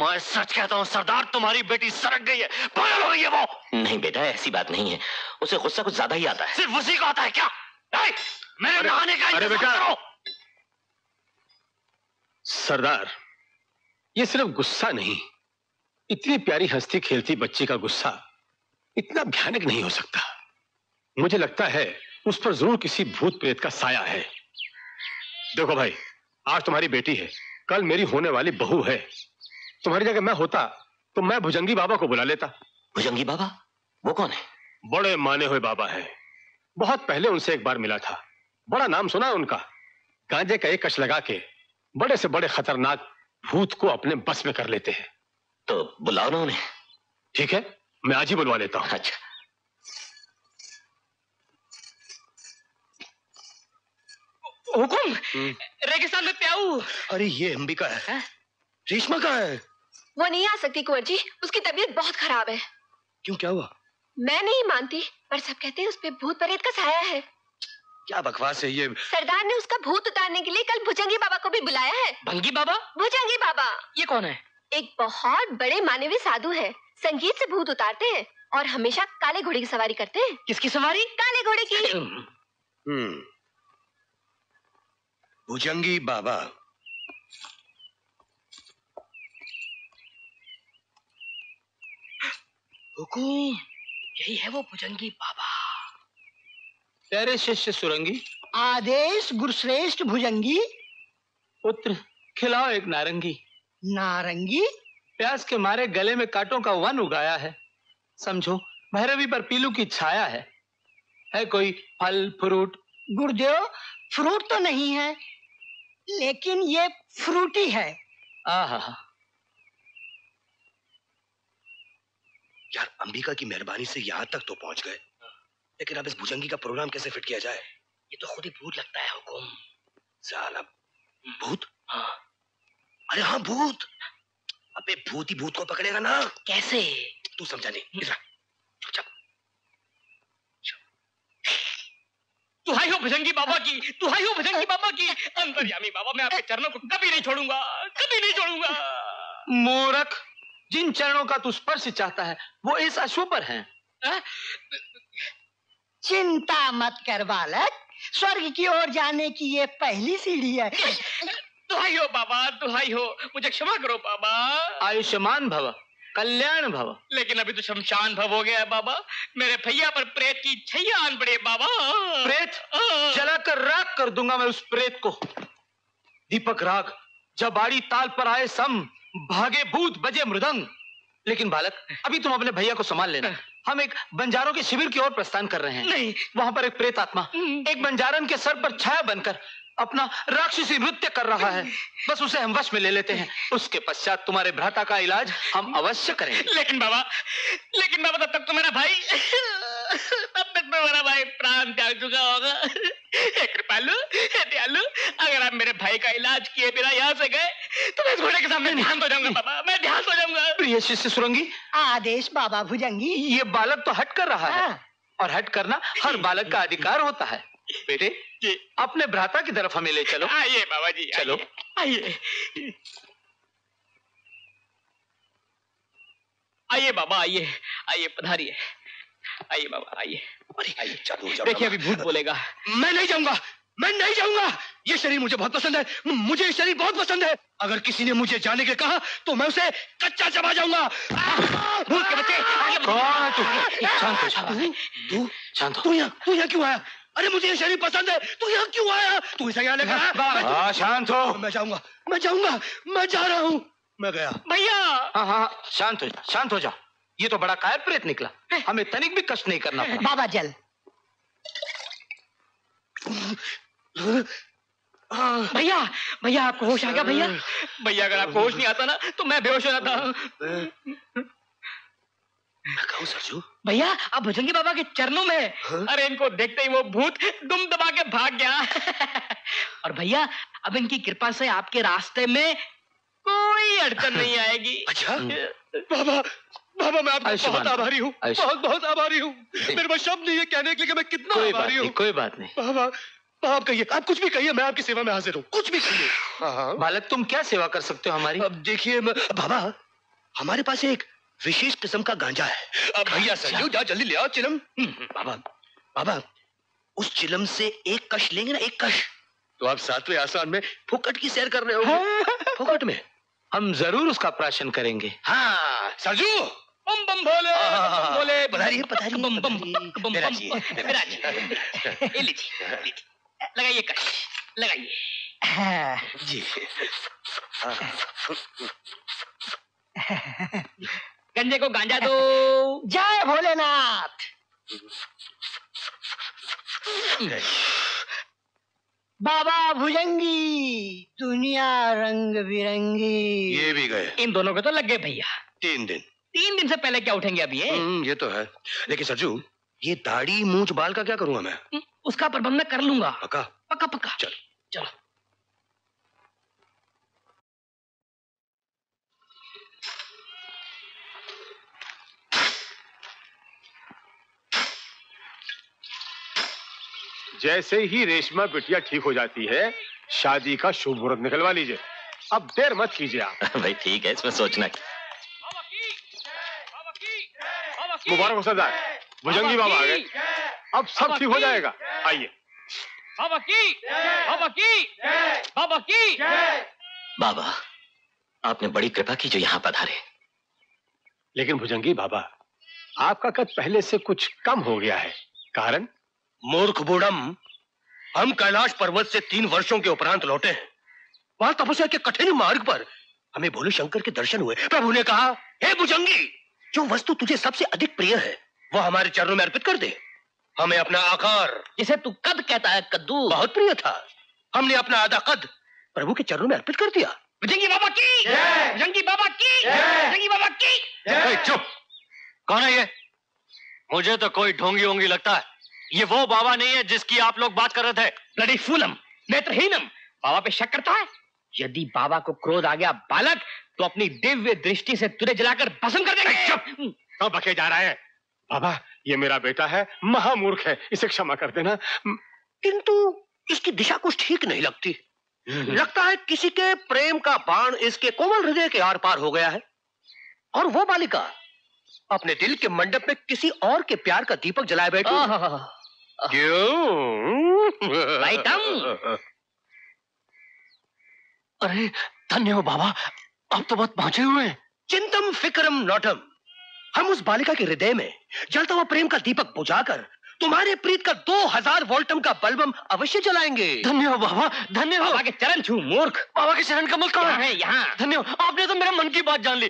मैं सच कहता हूँ सरदार तुम्हारी बेटी सड़क गई है। पागल हो गई है वो। नहीं बेटा ऐसी बात नहीं है। उसे गुस्सा कुछ ज़्यादा ही आता है। सिर्फ़ उसी को आता है क्या? ए, मेरे नहाने का अरे बेटा। सरदार ये सिर्फ़ गुस्सा नहीं। इतनी प्यारी हंसती खेलती बच्ची का गुस्सा इतना भयानक नहीं हो सकता। मुझे लगता है उस पर ज़रूर किसी भूत प्रेत का साया है। देखो भाई आज तुम्हारी बेटी है। कल मेरी होने वाली बहू है। तुम्हारी जगह मैं होता तो मैं भुजंगी बाबा को बुला लेता। भुजंगी बाबा? वो कौन है? बड़े माने हुए बाबा है। बहुत पहले उनसे एक बार मिला था। बड़ा नाम सुना है उनका। गांजे का एक कश लगा के बड़े से बड़े खतरनाक भूत को अपने बस में कर लेते हैं। तो बुलाओ ना उन्हें। ठीक है मैं आज ही बुलवा लेता हूँ। अच्छा। हुकुम? रेगिस्तान में प्याऊ। अरे ये अंबिका है। रेशमा कहाँ है। वो नहीं आ सकती कुंवर जी। उसकी तबीयत बहुत खराब है। क्यों क्या हुआ? मैं नहीं मानती पर सब कहते हैं उस पे भूत प्रेत का साया है। क्या बकवास है ये? सरदार ने उसका भूत उतारने के लिए कल भुजंगी बाबा को भी बुलाया है। भंगी बाबा? भुजंगी बाबा। ये कौन है? एक बहुत बड़े मानवीय साधु है। संगीत से भूत उतारते हैं और हमेशा काले घोड़े की सवारी करते हैं। किसकी सवारी? काले घोड़े की। हम्म। भुजंगी बाबा। हुकुम यही है वो भुजंगी बाबा। प्यारे शिष्य सुरंगी। आदेश गुरुश्रेष्ठ भुजंगी। पुत्र खिलाओ एक नारंगी। नारंगी? प्यास के मारे गले में कांटों का वन उगाया है। समझो भैरवी पर पीलू की छाया है। है कोई फल फ्रूट? गुरुदेव फ्रूट तो नहीं है। लेकिन ये फ्रूटी है। आहा। यार अंबिका की मेहरबानी से यहाँ तक तो पहुँच गए। लेकिन अब इस भुजंगी का प्रोग्राम कैसे फिट किया जाए? ये तो खुद ही भूत लगता है हुकुम। साला भूत? हाँ। अरे हाँ भूत! अबे भूत ही भूत को पकड़ेगा ना। कैसे? तू समझा नहीं दुहाई हो भुजंगी बाबा की दुहाई हो भुजंगी बाबा की। अंतर्यामी बाबा मैं आपके चरणों को कभी नहीं छोड़ूँगा कभी नहीं छोड़ूँगा। मूर्ख जिन चरणों का तू स्पर्श चाहता है वो इस अश्व पर हैं। चिंता मत कर बालक स्वर्ग की ओर जाने की ये पहली सीढ़ी है। दुहाई हो बाबा दुहाई हो मुझे क्षमा करो बाबा। आयुष्मान भव। कल्याण भव। लेकिन अभी तो शमशान भव हो गया है बाबा। मेरे भैया पर प्रेत की छैया आन पड़ी बाबा। प्रेत? जलाकर राख कर दूँगा मैं उस प्रेत को। दीपक राग जब बाड़ी ताल पर आए सम भागे भूत बजे मृदंग। लेकिन बालक अभी तुम अपने भैया को संभाल लेना। हम एक बंजारों के शिविर की ओर प्रस्थान कर रहे हैं। नहीं। वहाँ पर एक प्रेत आत्मा एक बंजारन के सर पर छाया बनकर अपना राक्षसी नृत्य कर रहा है। बस उसे हम वश में ले लेते हैं। उसके पश्चात तुम्हारे भ्राता का इलाज हम अवश्य करेंगे। लेकिन बाबा लेकिन बाबा तब तक तो मेरा भाई तब तक तो मेरा भाई प्राण त्याग चुका होगा। हे कृपालु दयालु अगर आप मेरे भाई का इलाज किए बिना यहाँ से गए तो मैं इस घोड़े के सामने ध्यान हो जाऊँगा बाबा। मैं ध्यान हो जाऊँगा। प्रिय शिष्य सुरंगी। आदेश बाबा भुजंगी। ये बालक तो हट कर रहा है। और हट करना हर बालक का अधिकार होता है। बेटे? अपने भ्राता की तरफ़ हमें ले चलो। आइए बाबा जी चलो। आइए। आइए। बाबा आइए। आइए पधारिए। आइए बाबा आइए। आइए। देखिए अभी भूत बोलेगा। मैं नहीं जाऊँगा। मैं नहीं जाऊँगा। ये शरीर मुझे बहुत पसंद है। मुझे ये शरीर बहुत पसंद है। अगर किसी ने मुझे जाने के कहा तो मैं उसे कच्चा चबा जाऊँगा। भूत के बच्चे कौन है तू? शांत हो शांत शांत हो। तू तू यहाँ क्यों आया? अरे मुझे ये शरीर पसंद है। तू यहाँ क्यों आया? तू इसे यहाँ लेकर आया। हाँ शांत हो। मैं जाऊँगा मैं जाऊँगा मैं जा रहा हूँ। मैं गया। भैया! हाँ हाँ शांत हो जा शांत हो जा। ये तो बड़ा कायर प्रेत निकला। हमें तनिक भी कष्ट नहीं करना पड़ा। बाबा जल। भैया भैया आपको होश आ गया भैया? भैया अगर आपको होश नहीं आता ना तो मैं बेहोश हो जाता। मैं कहूँ सरजू? भैया आप भुजंगी बाबा के चरणों में। हा? अरे इनको देखते ही वो भूत दुम दबा के भाग गया। और भैया अब इनकी कृपा से आपके रास्ते में कोई अड़चन नहीं आएगी। अच्छा? बाबा बाबा मैं आपका बहुत आभारी हूँ। बहुत बहुत आभारी हूँ। मेरे पास शब्द नहीं है कहने के लिए कि मैं कितना कोई बात आभारी हूँ। नहीं कोई बात नहीं। बाबा आप कहिए आप कुछ भी कहिए मैं आपकी सेवा में हाजिर हूँ। कुछ भी कहिए। हाँ हाँ बालक तुम क्या सेवा कर सकते हो हमारी? अब देखिए बाबा हमारे पास एक विशेष किस्म का गांजा है। भैया सरजू जा जल्दी ले आओ चिलम। बाबा बाबा उस चिलम से एक कश लेंगे ना एक कश। तो आप सातवें आसान में फुकट की सैर कर रहे हो फुकट में। हम ज़रूर उसका प्राशन करेंगे। हाँ सरजू बम बम भोले। बम भोले पधारिए पधारिए बम बम बम बम मेरा जी। मेरा जी। ये लीजिए लीजिए। लगाइए कश लगाइए। जी। गंजे को गांजा दो। जय भोलेनाथ। बाबा भुजंगी दुनिया रंग बिरंगी। ये भी गए। इन दोनों को तो लग गए भैया। तीन दिन। तीन दिन से पहले क्या उठेंगे अभी ये हम्म, ये तो है। लेकिन सरजू ये दाढ़ी मूंछ बाल का क्या करूँगा मैं? उसका प्रबंध मैं कर लूँगा। पक्का? पक्का पक्का। चल। चलो। जैसे ही रेशमा बिटिया ठीक हो जाती है शादी का शुभ मुहूर्त निकलवा लीजिए। अब देर मत कीजिए आप। भाई ठीक है इसमें सोचना? मुबारक हो सरदार। भुजंगी बाबा आ गए। अब सब ठीक हो जाएगा। आइए। बाबा की। बाबा की। बाबा की। बाबा आपने बड़ी कृपा की जो यहाँ पधारे। लेकिन भुजंगी बाबा आपका कद पहले से कुछ कम हो गया है। कारण? मूर्ख बूढ़म हम कैलाश पर्वत से तीन वर्षों के उपरांत लौटे हैं। वहाँ तपस्या के कठिन मार्ग पर हमें भोले शंकर के दर्शन हुए। प्रभु ने कहा हे भुजंगी जो वस्तु तुझे सबसे अधिक प्रिय है वो हमारे चरणों में अर्पित कर दे। हमें अपना आकार जिसे तू कद कहता है कद्दू। बहुत प्रिय था। हमने अपना आधा कद प्रभु के चरणों में अर्पित कर दिया। भुजंगी बाबा की! भुजंगी बाबा की! भुजंगी बाबा की! चुप। कौन है ये? मुझे तो कोई ढोंगी ओंगी लगता है। ये वो बाबा नहीं है जिसकी आप लोग बात कर रहे थे। ब्लडी फूलम नेत्रहीनम। बाबा पे शक करता है। यदि बाबा को क्रोध आ गया बालक तो अपनी दिव्य दृष्टि से तुझे जलाकर भस्म कर देंगे। चुप। कब बके जा रहा है। बाबा ये मेरा बेटा है महामूर्ख है इसे क्षमा कर देना। किंतु इसकी दिशा कुछ ठीक नहीं लगती। लगता है किसी के प्रेम का बाण इसके कोमल हृदय के आर पार हो गया है। और वो बालिका अपने दिल के मंडप में किसी और के प्यार का दीपक जलाए बैठी। क्यों भाई अरे धन्य हो बाबा। आप तो बहुत पहुँचे हुए हैं। चिंतम फिक्रम नौटम हम उस बालिका के हृदय में जलता हुआ प्रेम का दीपक बुझाकर तुम्हारे प्रीत का दो हज़ार वोल्टम का बल्बम अवश्य जलाएँगे। धन्य हो बाबा धन्य हो। बाबा के चरण छू मूर्ख। बाबा के चरण कमल कहाँ है यहाँ। धन्य हो। आपने तो मेरे मन की बात जान ली।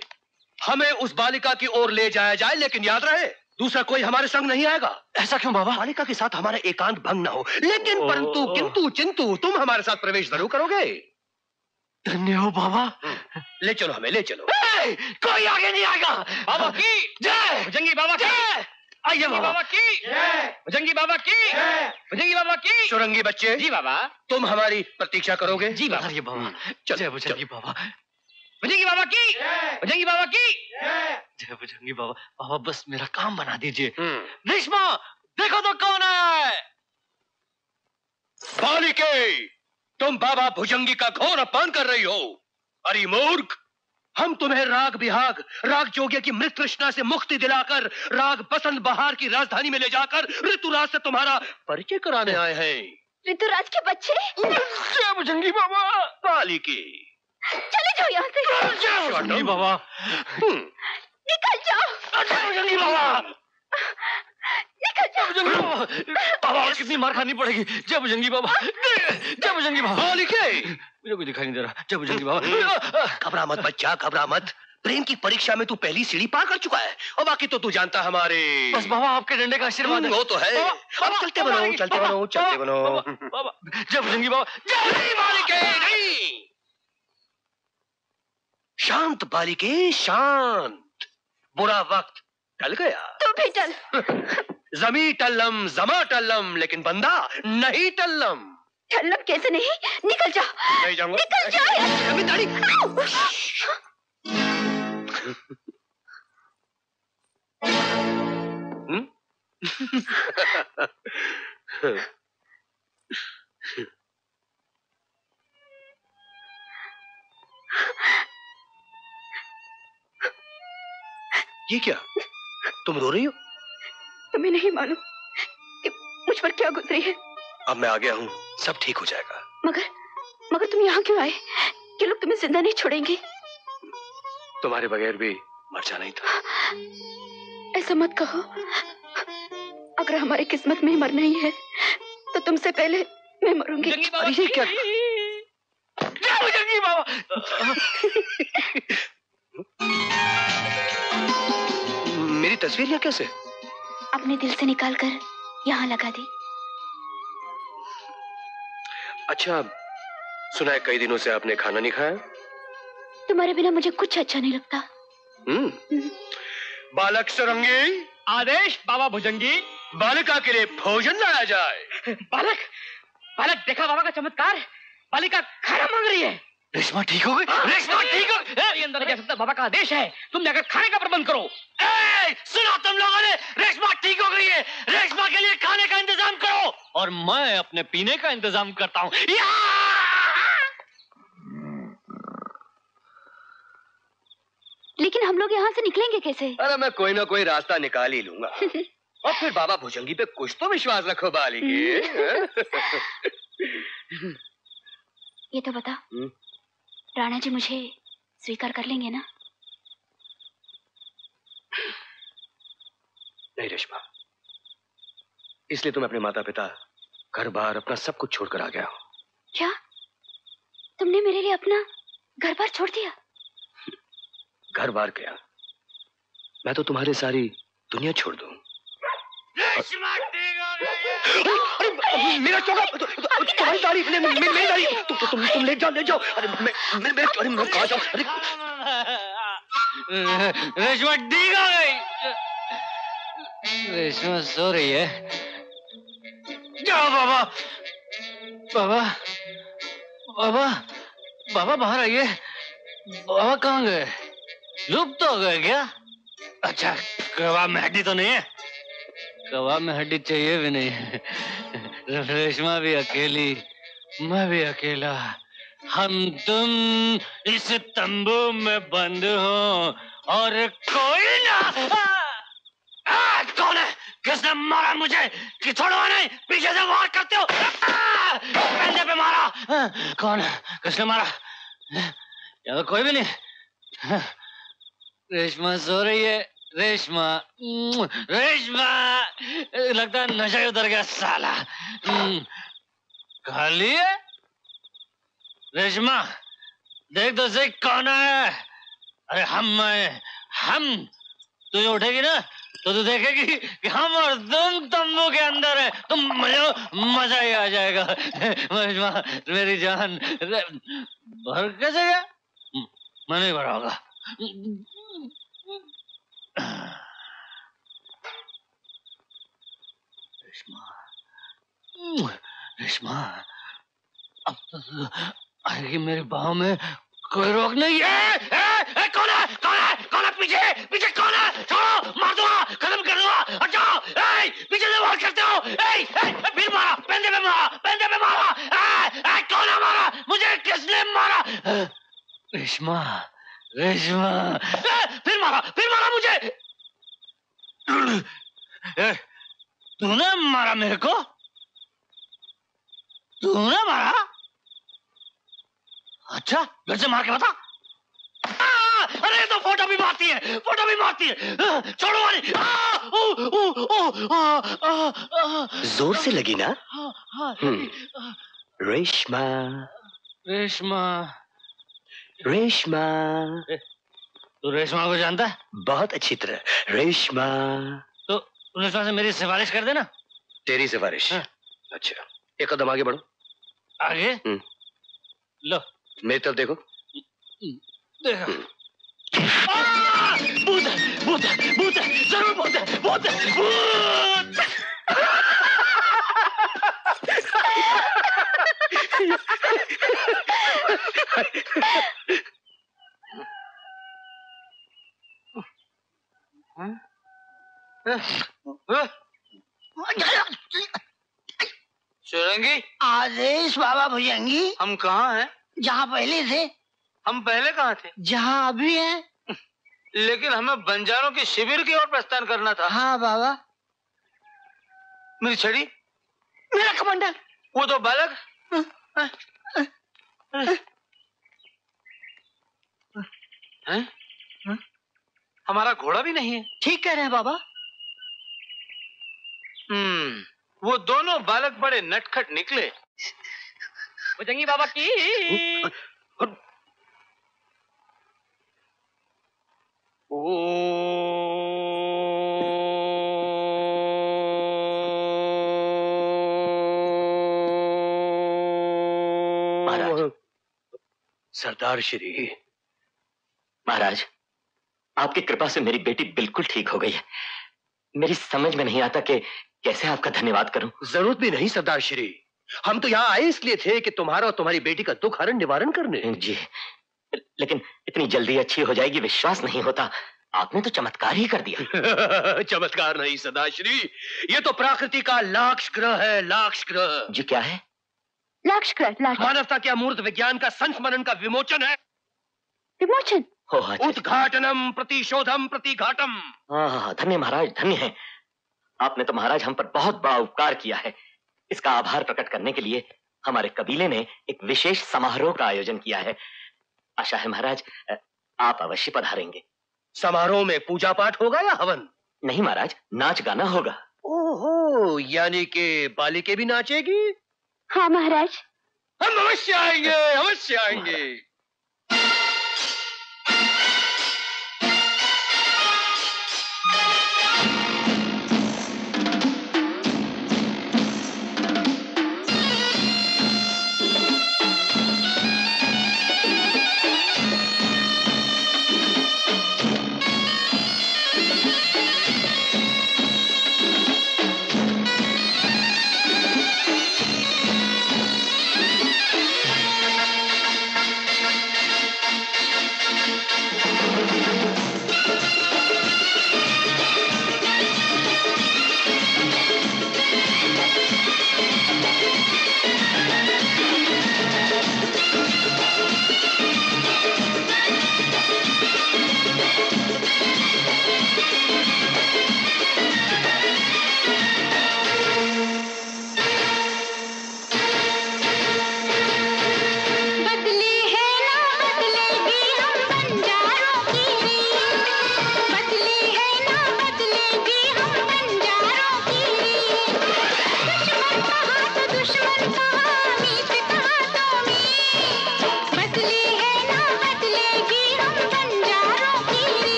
हमें उस बालिका की ओर ले जाया जाए लेकिन याद रहे दूसरा कोई हमारे संग नहीं आएगा। ऐसा क्यों बाबा? बालिका के साथ हमारा एकांत भंग ना हो। लेकिन परंतु किंतु चिंतु तुम हमारे साथ प्रवेश ज़रूर करोगे। धन्य हो बाबा। ले चलो हमें ले चलो। ए, कोई आगे नहीं आएगा। बाबा की। जय। भुजंगी बाबा की। आइए बाबा। की। भुजंगी बाबा की। भुजंगी बाबा की। सुरंगी बच्चे। जी बाबा। तुम हमारी प्रतीक्षा करोगे? जी बाबा अरे बाबा। जय भुजंगी बाबा। भुजंगी बाबा की? भुजंगी बाबा की? जय। भुजंगी बाबा। बाबा बस मेरा काम बना दीजिए। रेशमा देखो तो कौन है? बालिके तुम बाबा भुजंगी का घोर अपमान कर रही हो। अरे मूर्ख हम तुम्हें राग बिहाग राग जोगिया की मृत कृष्णा से मुक्ति दिलाकर राग बसंत बहार की राजधानी में ले जाकर ऋतुराज से तुम्हारा परिचय कराने आए हैं। ऋतुराज के बच्चे? जय भुजंगी बाबा बालिके। चले जाओ यहाँ से। भुजंगी बाबा। निकल जाओ। भुजंगी बाबा। निकल जाओ। बाबा। बाबा और कितनी मार खानी पड़ेगी? जय भुजंगी बाबा। जय भुजंगी बाबा। बालिके मुझे कुछ दिखाई नहीं दे रहा। जय भुजंगी बाबा। घबरा मत बच्चा घबरा मत। प्रेम की परीक्षा में तू पहली सीढ़ी पार कर चुका है। और बाकी तो तू जानता हमारे। बस बाबा आपके डंडे का आशीर्वाद है। वो तो है। अब चलते बनो चलते बनो चलते बनो। बाबा, जय भुजंगी बाबा। जय बालिके नहीं। शांत बालिके शांत। बुरा वक्त टल गया। तू भी चल जमी टल्लम जमा टल्लम लेकिन बंदा नहीं टल्लम। ठल्लम कैसे नहीं? निकल जाओ नहीं जाऊँगा। निकल जा। जाओ जमींदारी ये क्या? तुम रो रही हो? तुम्हें नहीं मालूम कि मुझ पर क्या गुजरी है। अब मैं आ गया हूँ सब ठीक हो जाएगा। मगर मगर तुम यहाँ क्यों आए? ये लोग तुम्हें ज़िंदा नहीं छोड़ेंगे। तुम्हारे बगैर भी मर जाना ही था। ऐसा मत कहो। अगर हमारी किस्मत में मरना ही है तो तुमसे पहले मैं मरूँगी। अरे ये क्या? भुजंगी बाबा। तस्वीर यहाँ कैसे? अपने दिल से निकाल कर यहाँ लगा दी। अच्छा सुना है कई दिनों से आपने खाना नहीं खाया? तुम्हारे बिना मुझे कुछ अच्छा नहीं लगता। हम्म। बालक सुरंगी आदेश बाबा भुजंगी बालिका के लिए भोजन लाया जाए। बालक बालक देखा बाबा का चमत्कार। बालिका खाना मांग रही है। रेशमा ठीक हो गई रेशमा ठीक हो गई अंदर जा सकता बाबा का आदेश है। तुम जाकर खाने का प्रबंध करो। ए, सुनो तुम लोगों ने रेशमा ठीक हो गई है। रेशमा के लिए खाने का इंतज़ाम करो। और मैं अपने पीने का इंतज़ाम करता हूँ। लेकिन हम लोग यहाँ से निकलेंगे कैसे? अरे मैं कोई ना कोई रास्ता निकाल ही लूँगा। और फिर बाबा भुजंगी पे कुछ तो विश्वास रखो बालिके ये तो बता हम्म। राणा जी मुझे स्वीकार कर लेंगे ना? नहीं रेशमा इसलिए तुम अपने माता पिता घर बार अपना सब कुछ छोड़कर आ गया हो। क्या? तुमने मेरे लिए अपना घर बार छोड़ दिया? घर बार क्या मैं तो तुम्हारी सारी दुनिया छोड़ दूँ। अरे मेरा चौका तु- तु- तुम्हारी दाढ़ी मे- मेरी दाढ़ी तुम तुम तुम तुम ले जाओ ले जाओ। अरे मैं मैं मैं अरे मैं कहाँ जाऊँ अरे रेशमा ठीक हो गई? रेशमा सो रही है। जाओ बाबा। बाबा। बाबा। बाबा बाहर आइए। बाबा कहाँ गए? लुप्त तो हो गए क्या? अच्छा कबाब में हड्डी तो नहीं है। कबाब में हड्डी चाहिए भी नहीं। है रेशमा भी अकेली मैं भी अकेला। हम तुम इस तंबू में बंद हो और कोई ना आ, आ, कौन है? किसने मारा मुझे? कि छोड़ो नहीं पीछे से वार करते हो। कंधे पे मारा। आ, कौन है? किसने मारा? तो कोई भी नहीं। रेशमा सो रही है। रेशमा। रेशमा! लगता है नशा उतर गया, साला। खाली है रेशमा, देख तो सही कौन है। अरे हम हैं, हम। तुझे उठेगी ना तो तू देखेगी कि हम और तुम तंबू के अंदर है। तुम मज़ा मज़ा ही आ जाएगा। रेशमा, मेरी जान। भर कैसे गया? मैं नहीं भरा होगा। रेशमा अब तो आएगी मेरे बाहों में कोई रोक नहीं है? ए, ए, कौन है? कौन है? कौन है? पीछे पीछे कौन है? छोड़ो मार दूँगा खत्म कर दूँगा हटाओ ए, पीछे से वार करते हो ए, ए, फिर मारा पेंदे पे मारा पेंदे पे मारा ए, ए, कौन है मारा मुझे किसने मारा? रेशमा रेशमा। फिर मारा फिर मारा मुझे। तूने मारा मेरे को? तूने मारा? अच्छा फिर से मार के बता। आ, अरे तो फ़ोटो भी मारती है फ़ोटो भी मारती है। छोड़ो वाली। ज़ोर से लगी ना? हाँ, हाँ, हम्म। रेशमा। रेशमा। रेशमा। तू रेशमा को जानता? है बहुत अच्छी तरह। रेशमा। तो रेशमा से मेरी सिफारिश कर देना? तेरी सिफारिश। अच्छा एक कदम आगे बढ़ो। आगे? हम्म। लो। मेरी तरफ़ देखो। देखा। आ, भूत है भूत है भूत है ज़रूर भूत है भूत है भूत! सुरंगी? आदेश बाबा भुजंगी। हम कहाँ हैं? जहाँ पहले थे। हम पहले कहाँ थे? जहाँ अभी हैं। लेकिन हमें बंजारों के शिविर की ओर प्रस्थान करना था। हाँ बाबा। मेरी छड़ी मेरा कमंडल वो तो बालक? हैं? हमारा घोड़ा भी नहीं है। ठीक कह रहे हैं बाबा। हम्म वो दोनों बालक बड़े नटखट निकले। भुजंगी बाबा की। महाराज सरदार श्री। महाराज आपकी कृपा से मेरी बेटी बिल्कुल ठीक हो गई है। मेरी समझ में नहीं आता कि कैसे आपका धन्यवाद करूँ। ज़रूरत भी नहीं सरदार श्री। हम तो यहाँ आए इसलिए थे कि तुम्हारा और तुम्हारी बेटी का दुख हरण निवारण करने। जी लेकिन इतनी जल्दी अच्छी हो जाएगी विश्वास नहीं होता। आपने तो चमत्कार ही कर दिया। चमत्कार नहीं सदाश्री ये तो प्रकृति का लाक्ष ग्रह है लाक्ष ग्रह। जी क्या है? मानवता के अमूर्त विज्ञान का संस्मरण का विमोचन है। विमोचन? अच्छा उद्घाटनम प्रतिशोधम प्रतिघाटम। हाँ हाँ हाँ, धन्य महाराज धन्य है। आपने तो महाराज हम पर बहुत बड़ा उपकार किया है। इसका आभार प्रकट करने के लिए हमारे कबीले ने एक विशेष समारोह का आयोजन किया है। आशा है महाराज आप अवश्य पधारेंगे। समारोह में पूजा पाठ होगा या हवन? नहीं महाराज नाच गाना होगा। ओहो यानी के बालिके भी नाचेगी? हाँ महाराज। हम अवश्य आएँगे अवश्य आएँगे।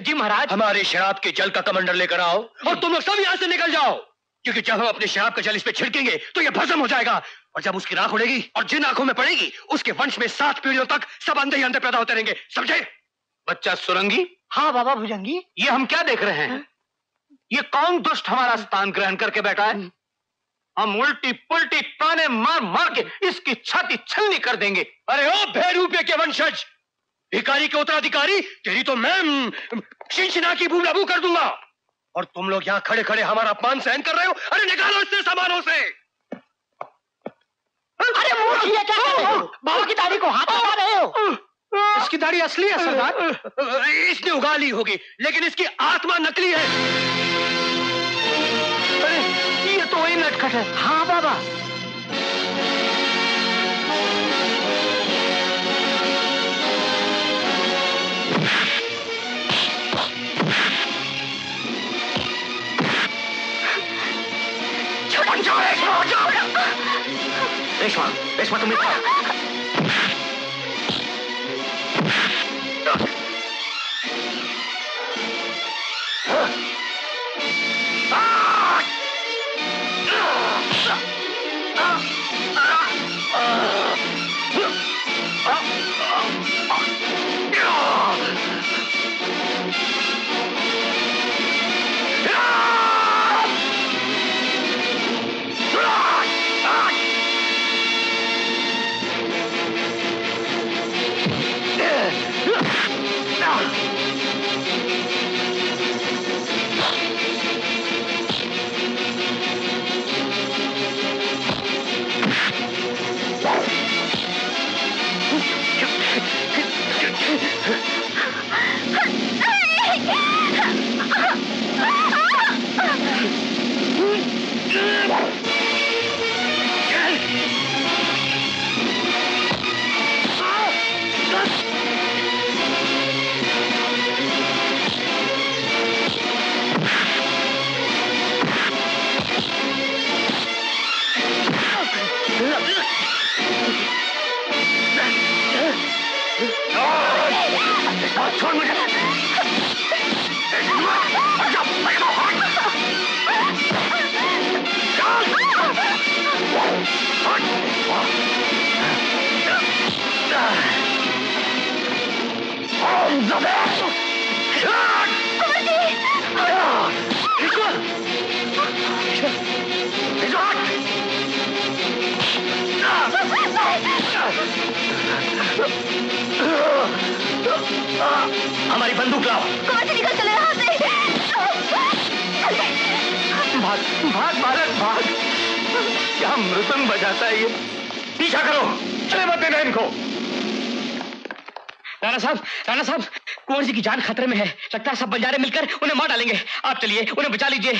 जी महाराज। हमारे शराब के जल का कमंडल लेकर आओ और तुम लोग सब यहाँ से निकल जाओ। क्योंकि जब हम अपने शराब का जल इस पे छिड़केंगे तो ये भस्म हो जाएगा। और जब उसकी राख उड़ेगी और जिन आँखों में पड़ेगी उसके वंश में सात पीढ़ियों तक सब अंधे ही अंधे पैदा होते रहेंगे। समझे? बच्चा सुरंगी? हाँ बाबा भुजंगी। ये हम क्या देख रहे हैं? ये कौन दुष्ट हमारा स्थान ग्रहण करके बैठा है? हम उल्टी पुल्टी ताने मार मार के इसकी छाती छलनी कर देंगे। अरे ओ भेड़ूपे के वंशज! भिखारी के उत्तराधिकारी तेरी तो मैं शिनशिना की बूबलाबू कर दूँगा। और तुम लोग यहाँ खड़े खड़े हमारा अपमान सहन कर रहे हो? अरे निकालो इससे सामानों से। अरे ये क्या कर हो? बाबा की दाढ़ी को हाथ लगा रहे हो? इसकी दाढ़ी असली है सरदार। इसने उगा ली होगी लेकिन इसकी आत्मा नकली है। अरे ये तो वही नटखट है। हाँ बाबा। रेशमा रेशमा तुम छोड़ मुझे हमारी बंदूक लाओ। कहाँ से निकल चले यहाँ से? भाग भाग बालक भाग। क्या मृदंग बजाता है ये? पीछा करो। चले मत देना इनको। राणा साहब राणा साहब कुंवर जी की जान खतरे में है। लगता है सब बंजारे मिलकर उन्हें मार डालेंगे। आप चलिए उन्हें बचा लीजिए।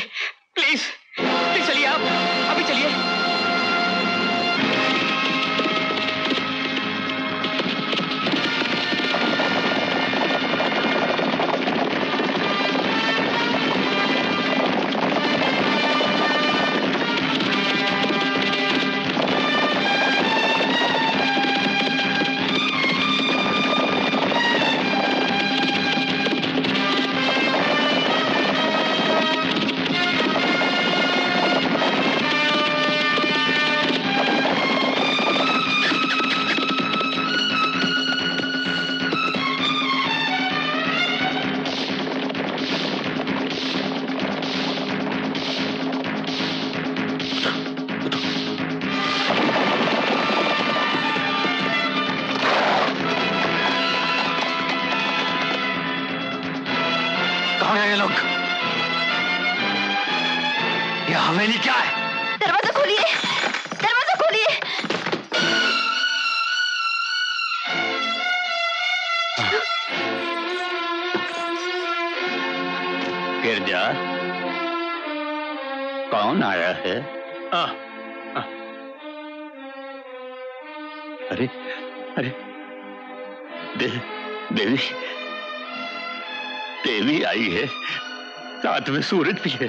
साथ में सूरज भी है।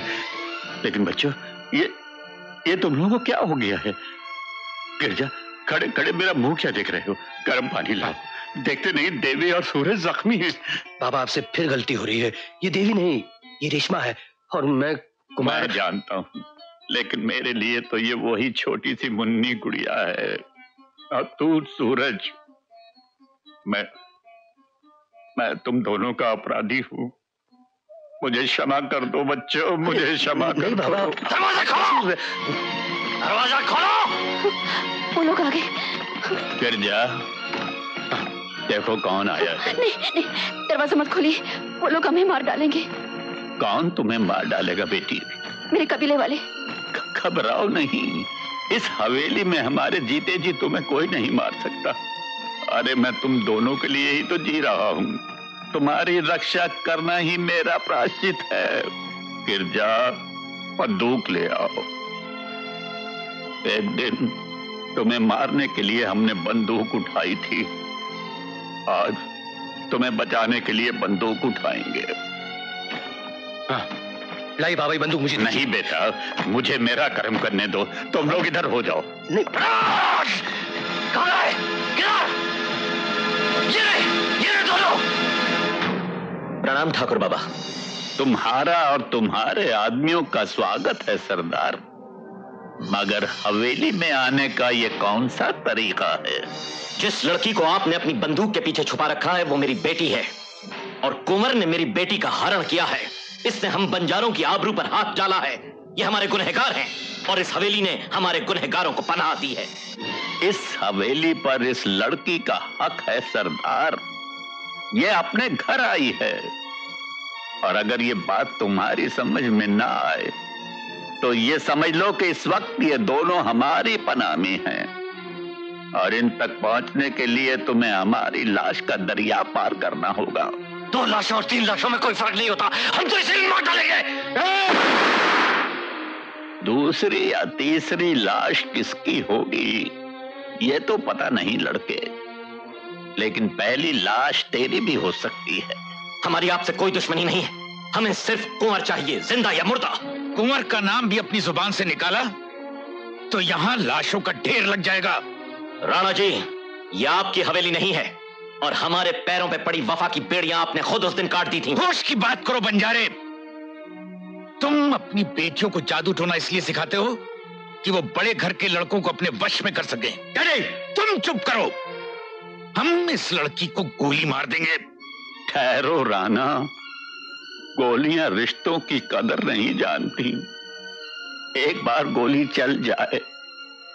लेकिन बच्चों ये ये तुम लोगों को क्या हो गया है? गिरजा खड़े खड़े मेरा मुँह क्या देख रहे हो? गर्म पानी लाओ। देखते नहीं देवी और सूरज जख्मी है। बाबा आपसे फिर गलती हो रही है। ये देवी नहीं ये रेशमा है। और मैं कुमार। मैं जानता हूँ। लेकिन मेरे लिए तो ये वही छोटी सी मुन्नी गुड़िया है। और तू सूरज। मैं मैं तुम दोनों का अपराधी हूँ। मुझे क्षमा कर दो बच्चों मुझे क्षमा कर दो। दरवाज़ा खोलो! दरवाज़ा खोलो! वो लोग आ गए फिर जा। देखो कौन आया नहीं नहीं दरवाज़ा मत खोलिए। वो लोग हमें मार डालेंगे। कौन तुम्हें मार डालेगा बेटी? मेरे कबीले वाले। घबराओ नहीं। इस हवेली में हमारे जीते जी तुम्हें कोई नहीं मार सकता। अरे मैं तुम दोनों के लिए ही तो जी रहा हूँ। तुम्हारी रक्षा करना ही मेरा प्राश्चित है। फिर जा बंदूक ले आओ। एक दिन तुम्हें मारने के लिए हमने बंदूक उठाई थी। आज तुम्हें बचाने के लिए बंदूक उठाएँगे। हाँ, लाई बाबा ये बंदूक मुझे नहीं बेटा मुझे मेरा कर्म करने दो। तुम लोग इधर हो जाओ। नहीं। है? प्रणाम ठाकुर बाबा। तुम्हारा और तुम्हारे आदमियों का स्वागत है सरदार। मगर हवेली में आने का ये कौन सा तरीका है? जिस लड़की को आपने अपनी बंदूक के पीछे छुपा रखा है वो मेरी बेटी है। और कुंवर ने मेरी बेटी का हरण किया है। इसने हम बंजारों की आबरू पर हाथ डाला है। ये हमारे गुनहगार हैं और इस हवेली ने हमारे गुनहगारों को पनाह दी है। इस हवेली पर इस लड़की का हक है सरदार। ये अपने घर आई है। और अगर ये बात तुम्हारी समझ में ना आए तो ये समझ लो कि इस वक्त ये दोनों हमारी पनाह में हैं। और इन तक पहुँचने के लिए तुम्हें हमारी लाश का दरिया पार करना होगा। दो लाशों और तीन लाशों में कोई फ़र्क नहीं होता। हम तो इसे मार डालेंगे। दूसरी या तीसरी लाश किसकी होगी ये तो पता नहीं लड़के। लेकिन पहली लाश तेरी भी हो सकती है। हमारी आपसे कोई दुश्मनी नहीं है। हमें सिर्फ़ कुंवर चाहिए ज़िंदा या मुर्दा। कुंवर का नाम भी अपनी ज़ुबान से निकाला तो यहाँ लाशों का ढेर लग जाएगा। राणा जी ये आपकी हवेली नहीं है और हमारे पैरों पे पड़ी वफा की बेड़ियाँ आपने खुद उस दिन काट दी थी। होश की बात करो बंजारे। तुम अपनी बेटियों को जादू टोना इसलिए सिखाते हो कि वो बड़े घर के लड़कों को अपने वश में कर सके। अरे तुम चुप करो। हम इस लड़की को गोली मार देंगे। ठहरो राणा। गोलियाँ रिश्तों की कदर नहीं जानती। एक बार गोली चल जाए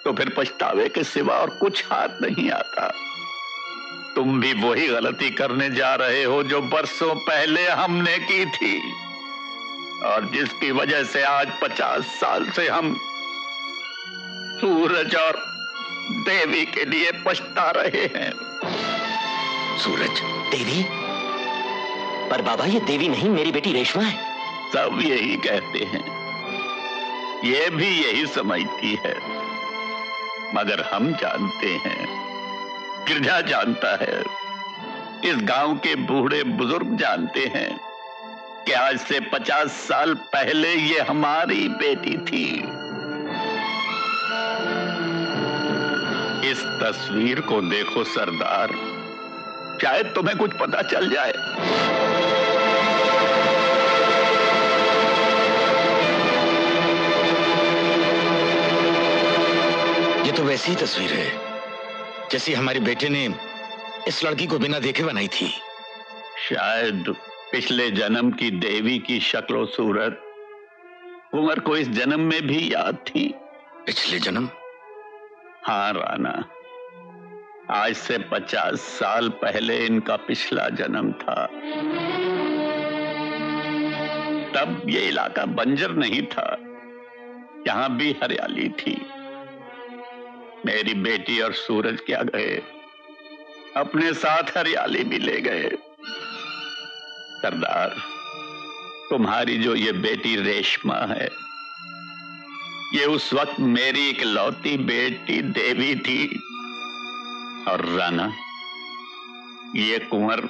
तो फिर पछतावे के सिवा और कुछ हाथ नहीं आता। तुम भी वही गलती करने जा रहे हो जो बरसों पहले हमने की थी। और जिसकी वजह से आज पचास साल से हम सूरज और देवी के लिए पछता रहे हैं। सूरज, देवी? पर बाबा, ये देवी नहीं, मेरी बेटी रेशमा है। सब यही कहते हैं। ये भी यही समझती है। मगर हम जानते हैं, गिरजा जानता है, इस गाँव के बूढ़े बुज़ुर्ग जानते हैं कि आज से पचास साल पहले ये हमारी बेटी थी। इस तस्वीर को देखो, सरदार। शायद तुम्हें कुछ पता चल जाए। ये तो वैसी ही तस्वीर है जैसी हमारे बेटे ने इस लड़की को बिना देखे बनाई थी। शायद पिछले जन्म की देवी की शक्ल सूरत उमर को इस जन्म में भी याद थी। पिछले जन्म? हाँ राना आज से पचास साल पहले इनका पिछला जन्म था। तब ये इलाका बंजर नहीं था। यहाँ भी हरियाली थी। मेरी बेटी और सूरज क्या गए? अपने साथ हरियाली भी ले गए। सरदार, तुम्हारी जो ये बेटी रेशमा है, ये उस वक्त मेरी इकलौती बेटी देवी थी। और राना, ये कुंवर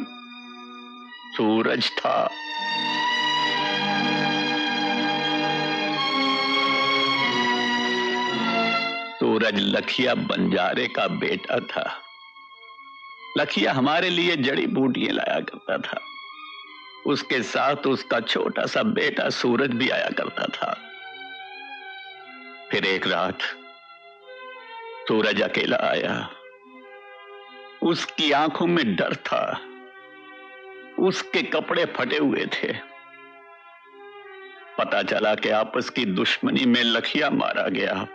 सूरज था। सूरज लखिया बंजारे का बेटा था। लखिया हमारे लिए जड़ी बूटियाँ लाया करता था। उसके साथ उसका छोटा सा बेटा सूरज भी आया करता था। फिर एक रात सूरज अकेला आया। उसकी आँखों में डर था। उसके कपड़े फटे हुए थे। पता चला कि आपस की दुश्मनी में लखिया मारा गया।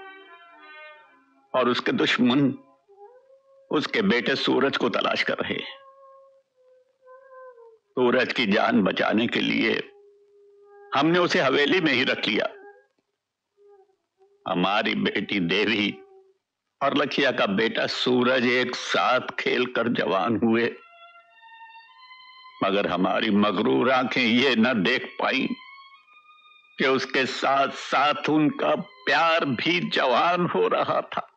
और उसके दुश्मन उसके बेटे सूरज को तलाश कर रहे। सूरज की जान बचाने के लिए हमने उसे हवेली में ही रख लिया। हमारी बेटी देवी और लखिया का बेटा सूरज एक साथ खेल कर जवान हुए। मगर हमारी मगरूर आँखें ये न देख पाई कि उसके साथ साथ उनका प्यार भी जवान हो रहा था।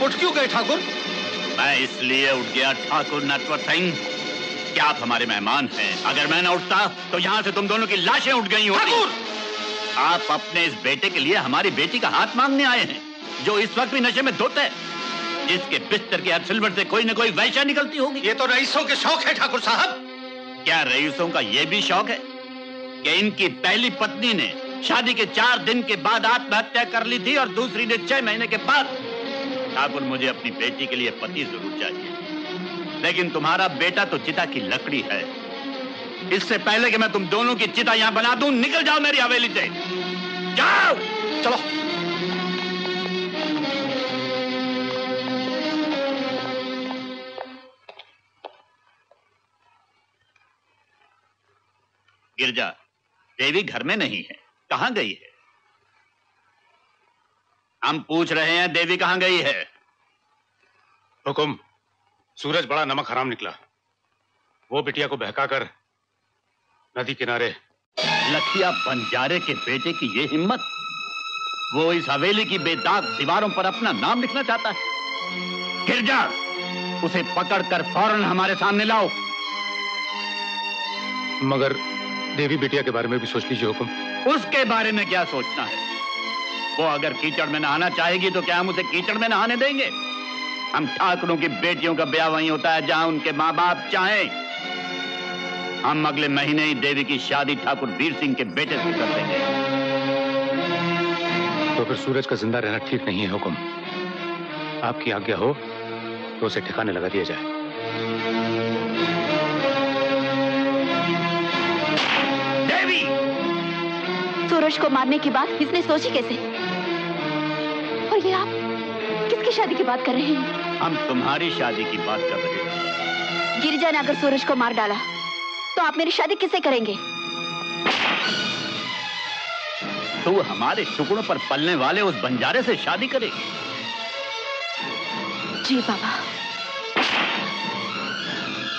आप उठ क्यों गए ठाकुर? मैं इसलिए उठ गया ठाकुर नटवर सिंह। क्या आप हमारे मेहमान हैं? अगर मैं न उठता तो यहाँ से तुम दोनों की लाशें उठ गई होती। आप अपने इस बेटे के लिए हमारी बेटी का हाथ मांगने आए हैं जो इस वक्त भी नशे में धोते है। जिसके बिस्तर के हर सिलवट से कोई न कोई वैशा निकलती होगी। ये तो रईसों के शौक है ठाकुर साहब। क्या रईसों का ये भी शौक है कि इनकी पहली पत्नी ने शादी के चार दिन के बाद आत्महत्या कर ली थी और दूसरी ने छह महीने के बाद ठाकुर मुझे अपनी बेटी के लिए पति ज़रूर चाहिए। लेकिन तुम्हारा बेटा तो चिता की लकड़ी है। इससे पहले कि मैं तुम दोनों की चिता यहाँ बना दूँ, निकल जाओ मेरी हवेली से। जाओ! चलो। गिरजा, देवी घर में नहीं है। कहाँ गई है? हम पूछ रहे हैं देवी कहाँ गई है? हुकुम सूरज बड़ा नमक हराम निकला। वो बिटिया को बहकाकर नदी किनारे। लखिया बंजारे के बेटे की ये हिम्मत? वो इस हवेली की बेदाग दीवारों पर अपना नाम लिखना चाहता है। गिर जा! उसे पकड़कर फ़ौरन हमारे सामने लाओ। मगर देवी बिटिया के बारे में भी सोच लीजिए हुकुम। उसके बारे में क्या सोचना है? वो अगर कीचड़ में नहाना चाहेगी तो क्या हम उसे कीचड़ में नहाने देंगे? हम ठाकुरों की बेटियों का ब्याह वहीं होता है जहाँ उनके माँ बाप चाहें। हम अगले महीने ही देवी की शादी ठाकुर वीर सिंह के बेटे से कर देंगे। तो फिर सूरज का ज़िंदा रहना ठीक नहीं है हुक्म। आपकी आज्ञा हो तो उसे ठिकाने लगा दिया जाए। देवी! सूरज को मारने की बात इसने सोची कैसे? और ये आप। किसकी शादी की बात कर रहे हैं? हम तुम्हारी शादी की बात कर रहे हैं। गिरिजा ने अगर सूरज को मार डाला तो आप मेरी शादी किससे करेंगे? तू हमारे टुकड़ों पर पलने वाले उस बंजारे से शादी करेगी जी बाबा।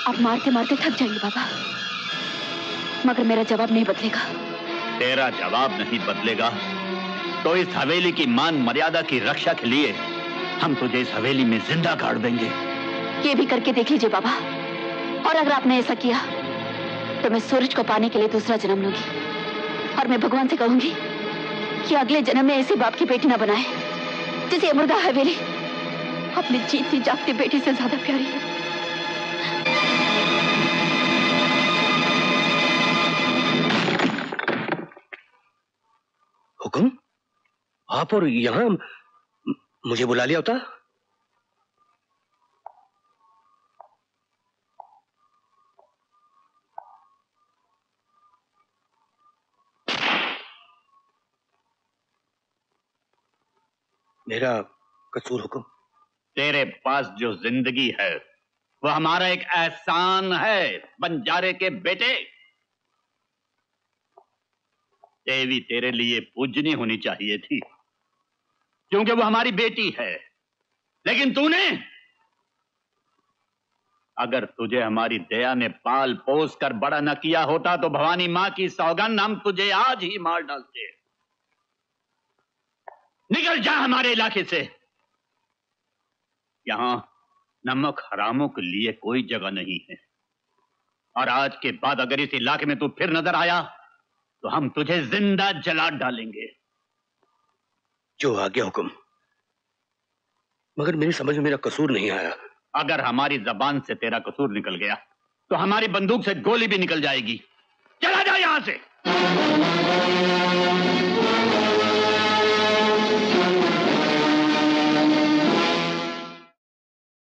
आप मारते मारते थक जाएँगे बाबा। मगर मेरा जवाब नहीं बदलेगा। तेरा जवाब नहीं बदलेगा। तो इस हवेली की मान मर्यादा की रक्षा के लिए हम तुझे इस हवेली में ज़िंदा गाड़ देंगे। ये भी करके देख लीजिए बाबा। और अगर आपने ऐसा किया तो मैं सूरज को पाने के लिए दूसरा जन्म लूँगी। और मैं भगवान से कहूँगी कि अगले जन्म में ऐसे बाप की बेटी ना बनाए जिसे मुर्दा हवेली अपनी जीती जागती बेटी से ज़्यादा प्यारी है। हुक्म? आप और यहाँ मुझे बुला लिया होता। मेरा कसूर हुक्म। तेरे पास जो ज़िंदगी है, वह हमारा एक एहसान है, बंजारे के बेटे। देवी तेरे लिए पूजनी होनी चाहिए थी। क्योंकि वो हमारी बेटी है। लेकिन तूने, अगर तुझे हमारी दया ने पाल पोस कर बड़ा न किया होता तो भवानी माँ की सौगंध हम तुझे आज ही मार डालते। निकल जा हमारे इलाके से। यहाँ नमक हरामों के लिए कोई जगह नहीं है। और आज के बाद अगर इस इलाके में तू फिर नज़र आया तो हम तुझे ज़िंदा जला डालेंगे। जो आ गया हुक्म। मगर मेरी समझ में मेरा कसूर नहीं आया। अगर हमारी जबान से तेरा कसूर निकल गया तो हमारी बंदूक से गोली भी निकल जाएगी। चला जा यहाँ से।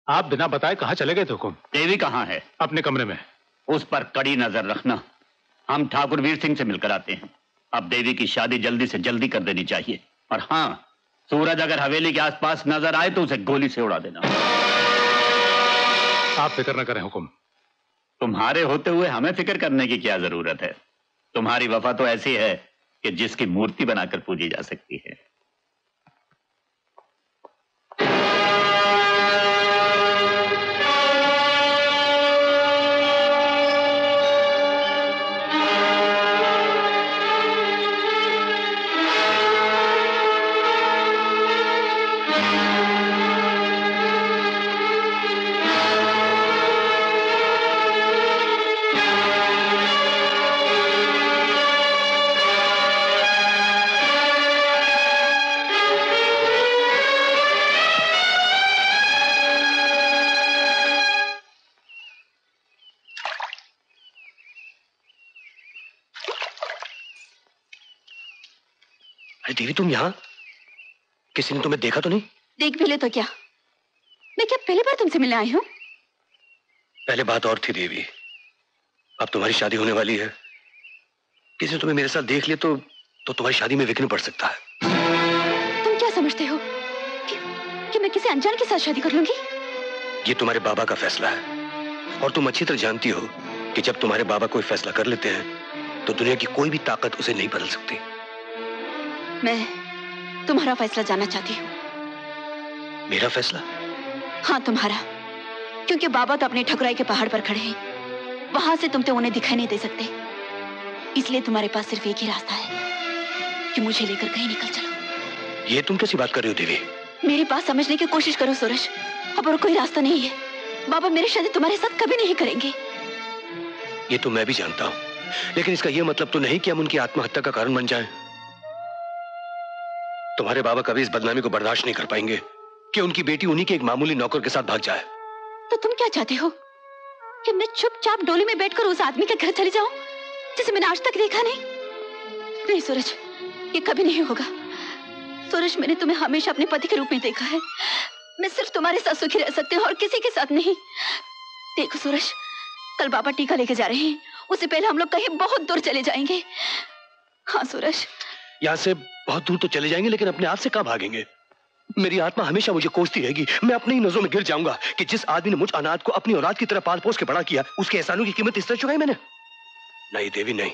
आप बिना बताए कहाँ चले गए थे हुकुम? देवी कहाँ है? अपने कमरे में। उस पर कड़ी नज़र रखना। हम ठाकुर वीर सिंह से मिलकर आते हैं। अब देवी की शादी जल्दी से जल्दी कर देनी चाहिए। और हाँ सूरज अगर हवेली के आसपास नज़र आए तो उसे गोली से उड़ा देना। आप फ़िक्र न करें हुकुम। तुम्हारे होते हुए हमें फ़िक्र करने की क्या ज़रूरत है? तुम्हारी वफा तो ऐसी है कि जिसकी मूर्ति बनाकर पूजी जा सकती है। देवी तुम यहाँ? किसी ने तुम्हें देखा तो नहीं? देख भी ले तो क्या? मैं क्या पहली बार तुमसे मिलने आई हूँ? पहले बात और थी देवी। अब तुम्हारी शादी होने वाली है। किसी ने तुम्हें मेरे साथ देख लिया तो तो तुम्हारी शादी में विघ्न पड़ सकता है। तुम क्या समझते हो? कि, कि मैं किसी अनजान के साथ शादी कर लूँगी? ये तुम्हारे बाबा का फैसला है। और तुम अच्छी तरह जानती हो कि जब तुम्हारे बाबा कोई फैसला कर लेते हैं तो दुनिया की कोई भी ताकत उसे नहीं बदल सकती। मैं तुम्हारा फैसला जानना चाहती हूँ। मेरा फैसला? हाँ तुम्हारा। क्योंकि बाबा तो अपने ठकुराई के पहाड़ पर खड़े हैं। वहाँ से तुम तो उन्हें दिखाई नहीं दे सकते। इसलिए तुम्हारे पास सिर्फ़ एक ही रास्ता है कि मुझे लेकर कहीं निकल चलो। ये तुम कैसी बात कर रही हो देवी? मेरी बात समझने की कोशिश करो सूरज। अब और कोई रास्ता नहीं है। बाबा मेरी शादी तुम्हारे साथ कभी नहीं करेंगे। ये तो मैं भी जानता हूँ। लेकिन इसका यह मतलब तो नहीं कि हम उनकी आत्महत्या का कारण बन जाएँ। तुम्हारे बाबा कभी इस बदनामी को बर्दाश्त नहीं कर पाएँगे कि उनकी बेटी उन्हीं के एक मामूली नौकर के साथ भाग जाए। तो तुम क्या चाहते हो? कि मैं चुपचाप डोली में बैठकर उस आदमी के घर चली जाऊँ, जिसे मैंने आज तक देखा नहीं? नहीं, सूरज, ये कभी नहीं होगा। सूरज, मैंने तुम्हें हमेशा अपने पति के रूप में देखा है। मैं सिर्फ़ तुम्हारे साथ सुखी रह सकती हूँ और किसी के साथ नहीं। देखो, सूरज, कल बाबा टीका लेके जा रहे हैं। उससे पहले हम लोग कहीं बहुत दूर चले जाएँगे। हाँ सूरज। यहाँ से बहुत दूर तो चले जाएँगे, लेकिन अपने आप से कहाँ भागेंगे? मेरी आत्मा हमेशा मुझे कोसती रहेगी। मैं अपनी ही नज़रों में गिर जाऊँगा कि जिस आदमी ने मुझ अनाथ को अपनी औलाद की तरह पाल पोस के बड़ा किया, उसके एहसानों की कीमत इस तरह चुकाई मैंने? नहीं देवी, नहीं।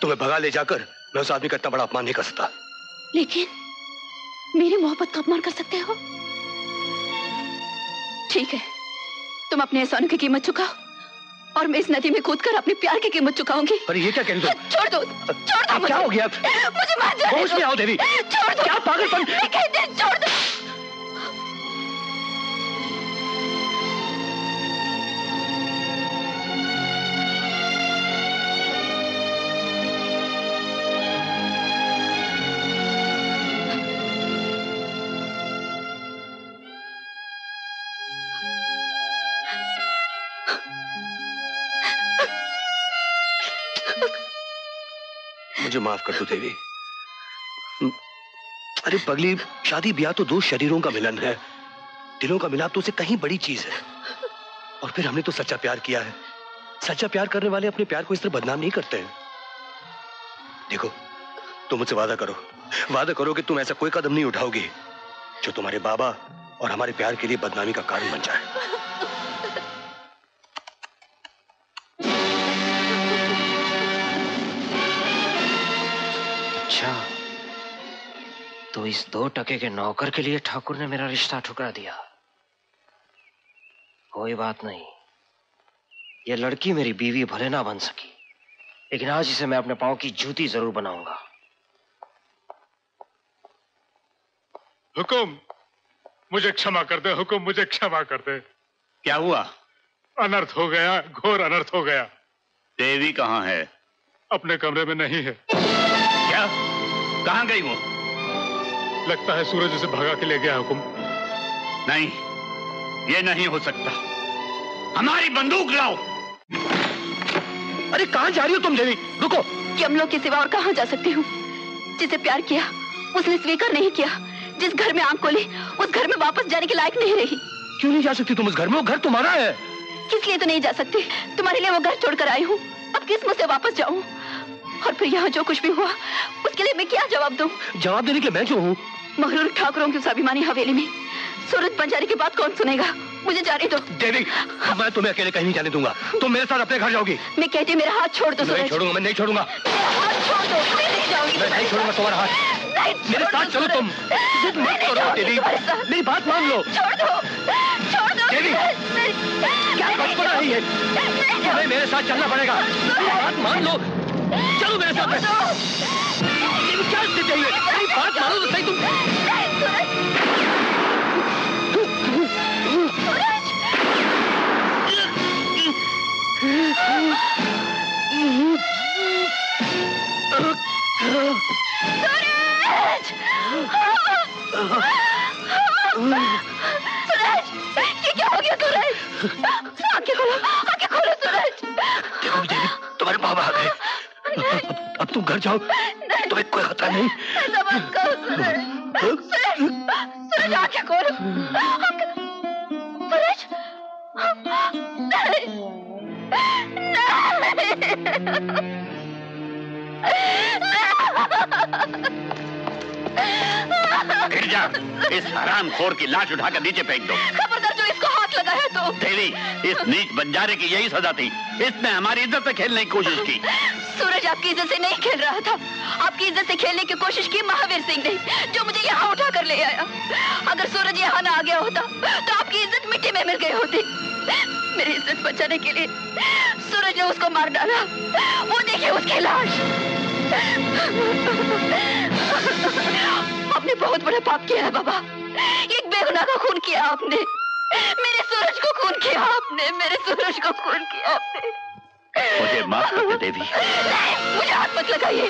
तुम्हें भगा ले जाकर मैं उस आदमी का इतना बड़ा अपमान नहीं कर सकता। लेकिन मेरी मोहब्बत का अपमान कर सकते हो? ठीक है, तुम अपने एहसानों की कीमत चुकाओ। और मैं इस नदी में कूदकर अपने प्यार की कीमत चुकाऊँगी। अरे ये क्या कह छोड़ दो छोड़ दो क्या हो गया? मुझे मार दो। होश में आओ देवी। छोड़ दो। क्या पागलपन? छोड़ दो। मुझे माफ़ कर दो, देवी। अरे, पगली, शादी ब्याह तो दो शरीरों का मिलन है। दिलों का मिलाप तो उसे कहीं बड़ी चीज़ है। और फिर हमने तो सच्चा प्यार किया है। सच्चा प्यार करने वाले अपने प्यार को इस तरह बदनाम नहीं करते हैं। देखो, तुम मुझसे वादा करो। वादा करो कि तुम ऐसा कोई कदम नहीं उठाओगी जो तुम्हारे बाबा और हमारे प्यार के लिए बदनामी का कारण बन जाए। अच्छा। तो इस दो टके के नौकर के लिए ठाकुर ने मेरा रिश्ता ठुकरा दिया। कोई बात नहीं। ये लड़की मेरी बीवी भले ना बन सकी। लेकिन आज इसे मैं अपने पाँव की जूती ज़रूर बनाऊँगा। हुकुम मुझे क्षमा कर दे हुकुम मुझे क्षमा कर दे। क्या हुआ? अनर्थ हो गया घोर अनर्थ हो गया। देवी कहाँ है? अपने कमरे में नहीं है। क्या? कहाँ गई वो? लगता है सूरज उसे भगा के ले गया हुकुम। नहीं ये नहीं हो सकता। हमारी बंदूक लाओ। अरे कहाँ जा रही हो तुम देवी? रुको। कि हम लोग के सिवा और कहाँ जा सकती हूँ? जिसे प्यार किया उसने स्वीकार नहीं किया। जिस घर में आँख खोली उस घर में वापस जाने के लायक नहीं रही। क्यों नहीं जा सकती तुम उस घर में? वो घर तुम्हारा है। किस लिए तो नहीं जा सकती? तुम्हारे लिए वो घर छोड़कर आई हूँ। अब किस मुझसे वापस जाऊँ? और फिर यहाँ जो कुछ भी हुआ उसके लिए मैं क्या जवाब दूँ? जवाब देने के लिए मैं क्यों हूँ? महरूर ठाकुरों की स्वाभिमानी हवेली में सूरज बंजारी की बात कौन सुनेगा? मुझे जाने दो। देवी मैं तुम्हें अकेले कहीं नहीं जाने दूँगा। तुम मेरे साथ अपने घर जाओगी। मैं कहती मेरा हाथ छोड़ दो नहीं छोड़ूँगा मैं नहीं छोड़ूँगा। हाथ छोड़ दो मैं नहीं जाऊँगी मैं नहीं छोड़ूँगा तुम्हारा हाथ। मेरे साथ चलो तुम। करो देवी। मेरी बात मान लो। छोड़ दो छोड़ दो देवी, क्या बचपना है ये तुम्हें मेरे साथ चलना पड़ेगा। मेरी बात मान लो। चलो मेरे साथ क्या ये? मेरी बात मानो तो सही तुम। सूरज ये क्या हो गया? सूरज आँखें खोलो। आँखें खोलो सूरज देखो देवी तुम्हारे बाबा आ गए। अब, अब तुम घर जाओ। तुम्हें कोई खतरा नहीं। ऐसा गिर जा। इस हराम खोर की लाश उठाकर नीचे फेंक दो। खबरदार जो इसको हाथ लगाया तो। देवी इस नीच बंजारे की यही सजा थी। इसने हमारी इज़्ज़त से खेलने की कोशिश की। सूरज आपकी इज़्ज़त से नहीं खेल रहा था। आपकी इज़्ज़त से खेलने की कोशिश की महावीर सिंह ने जो मुझे यहाँ उठा कर ले आया। अगर सूरज यहाँ ना आ गया होता तो आपकी इज़्ज़त मिट्टी में मिल गई होती। मेरी इज़्ज़त बचाने के लिए सूरज ने उसको मार डाला। वो देखिए उसकी लाश। आपने बहुत बड़ा पाप किया है बाबा। एक बेगुनाह का खून किया आपने। मेरे सूरज को खून किया आपने मेरे सूरज को खून किया आपने। मुझे माफ़ कर दे देवी। मुझे हाथ मत लगाइए।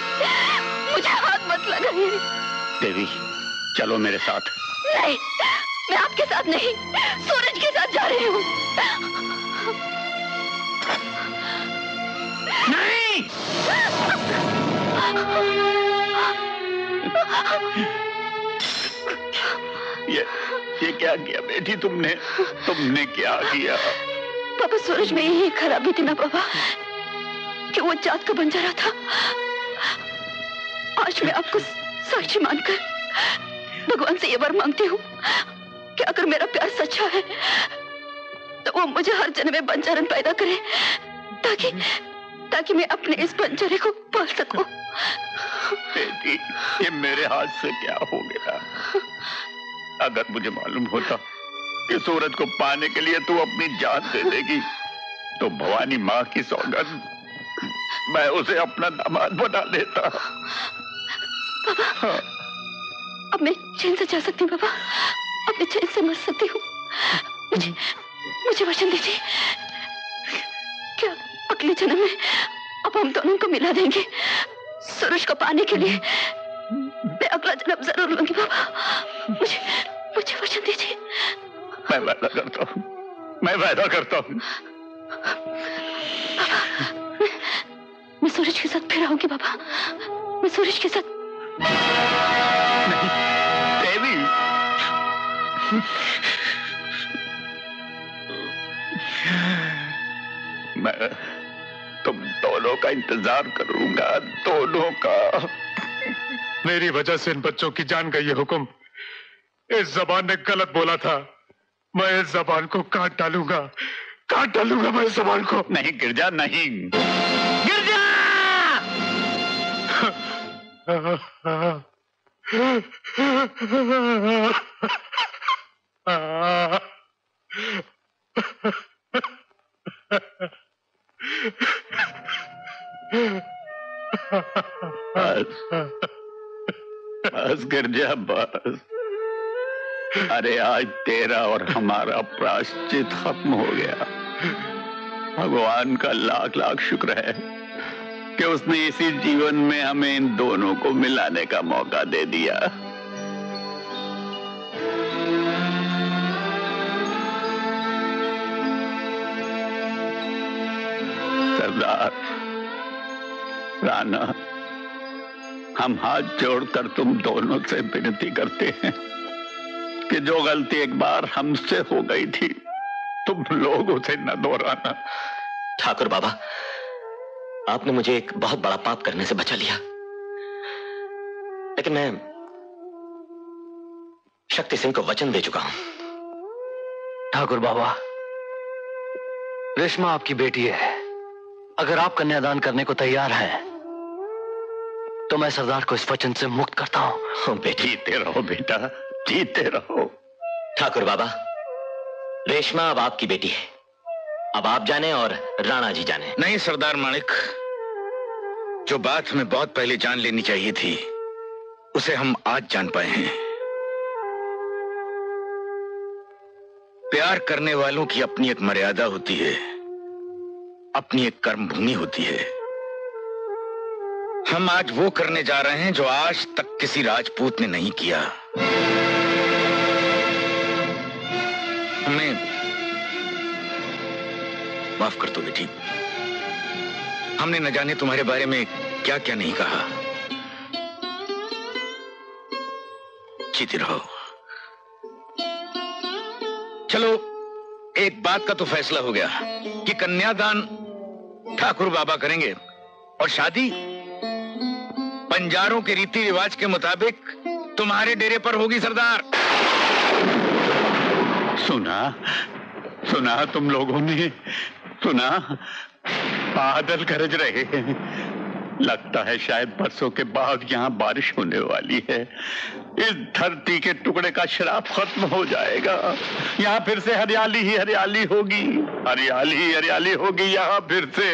मुझे हाथ मत लगाइए। देवी चलो मेरे साथ। नहीं मैं आपके साथ नहीं सूरज के साथ जा रही हूँ। नहीं! ये ये क्या किया बेटी तुमने? तुमने क्या किया? पापा, सूरज में यही खराबी थी ना, पापा। कि वो जात का बंजारा था। आज मैं आपको साक्षी मानकर भगवान से ये वर मांगती हूँ कि अगर मेरा प्यार सच्चा है तो वो मुझे हर जन्म में बंजारन पैदा करे, ताकि ताकि मैं अपने इस बंजरे को पाल सकूँ। बेटी ये मेरे हाथ से क्या हो गया? अगर मुझे मालूम होता कि सूरज को पाने के लिए तू अपनी जान दे देगी तो भवानी माँ की सौगंध मैं उसे अपना दामाद बना लेता। पापा अब मैं चैन से जा सकती हूँ पापा अब मैं चैन से मर सकती हूँ। मुझे मुझे वचन दीजिए। अगले जन्म में अब हम दोनों को मिला देंगे। सूरज को पाने के लिए। मैं अगला जन्म ज़रूर लूँगी पापा मुझे मुझे वचन दीजिए। मैं वादा करता हूँ। मैं वादा करता हूँ। मैं सूरज के साथ फिर आऊँगी बाबा। मैं सूरज के साथ देवी। मैं तुम दोनों का इंतज़ार करूँगा दोनों का। मेरी वजह से इन बच्चों की जान गई ये हुक्म। इस जबान ने गलत बोला था। मैं इस जबान को काट डालूँगा। काट डालूँगा मैं इस जबान को। नहीं गिरजा नहीं। बस। बस, गिरजा, बस। अरे, आज तेरा और हमारा प्राश्चित खत्म हो गया। भगवान का लाख लाख शुक्र है कि उसने इसी जीवन में हमें इन दोनों को मिलाने का मौका दे दिया। सरदार। राणा हम हाथ जोड़कर तुम दोनों से विनती करते हैं कि जो गलती एक बार हमसे हो गई थी तुम लोग उसे न दोहराना। ठाकुर बाबा आपने मुझे एक बहुत बड़ा पाप करने से बचा लिया। लेकिन मैं शक्ति सिंह को वचन दे चुका हूँ। ठाकुर बाबा रेशमा आपकी बेटी है। अगर आप कन्यादान करने को तैयार हैं तो मैं सरदार को इस वचन से मुक्त करता हूँ। बेटी जीते रहो बेटा जीते रहो। ठाकुर बाबा रेशमा अब आपकी बेटी है। अब आप जाने और राणा जी जाने। नहीं सरदार माणिक जो बात हमें बहुत पहले जान लेनी चाहिए थी उसे हम आज जान पाए हैं। प्यार करने वालों की अपनी एक मर्यादा होती है। अपनी एक कर्म भूमि होती है। हम आज वो करने जा रहे हैं जो आज तक किसी राजपूत ने नहीं किया। हमने माफ़ कर दो बेटी। हमने न जाने तुम्हारे बारे में क्या क्या नहीं कहा। जीती रहो। चलो, एक बात का तो फैसला हो गया कि कन्यादान ठाकुर बाबा करेंगे। और शादी? पंजारों के रीति रिवाज के मुताबिक तुम्हारे डेरे पर होगी सरदार। सुना सुना तुम लोगों ने, सुना, बादल गरज रहे हैं। लगता है शायद बरसों के बाद यहाँ बारिश होने वाली है। इस धरती के टुकड़े का शराब खत्म हो जाएगा। यहाँ फिर से हरियाली ही हरियाली होगी। हरियाली ही हरियाली होगी यहाँ फिर से।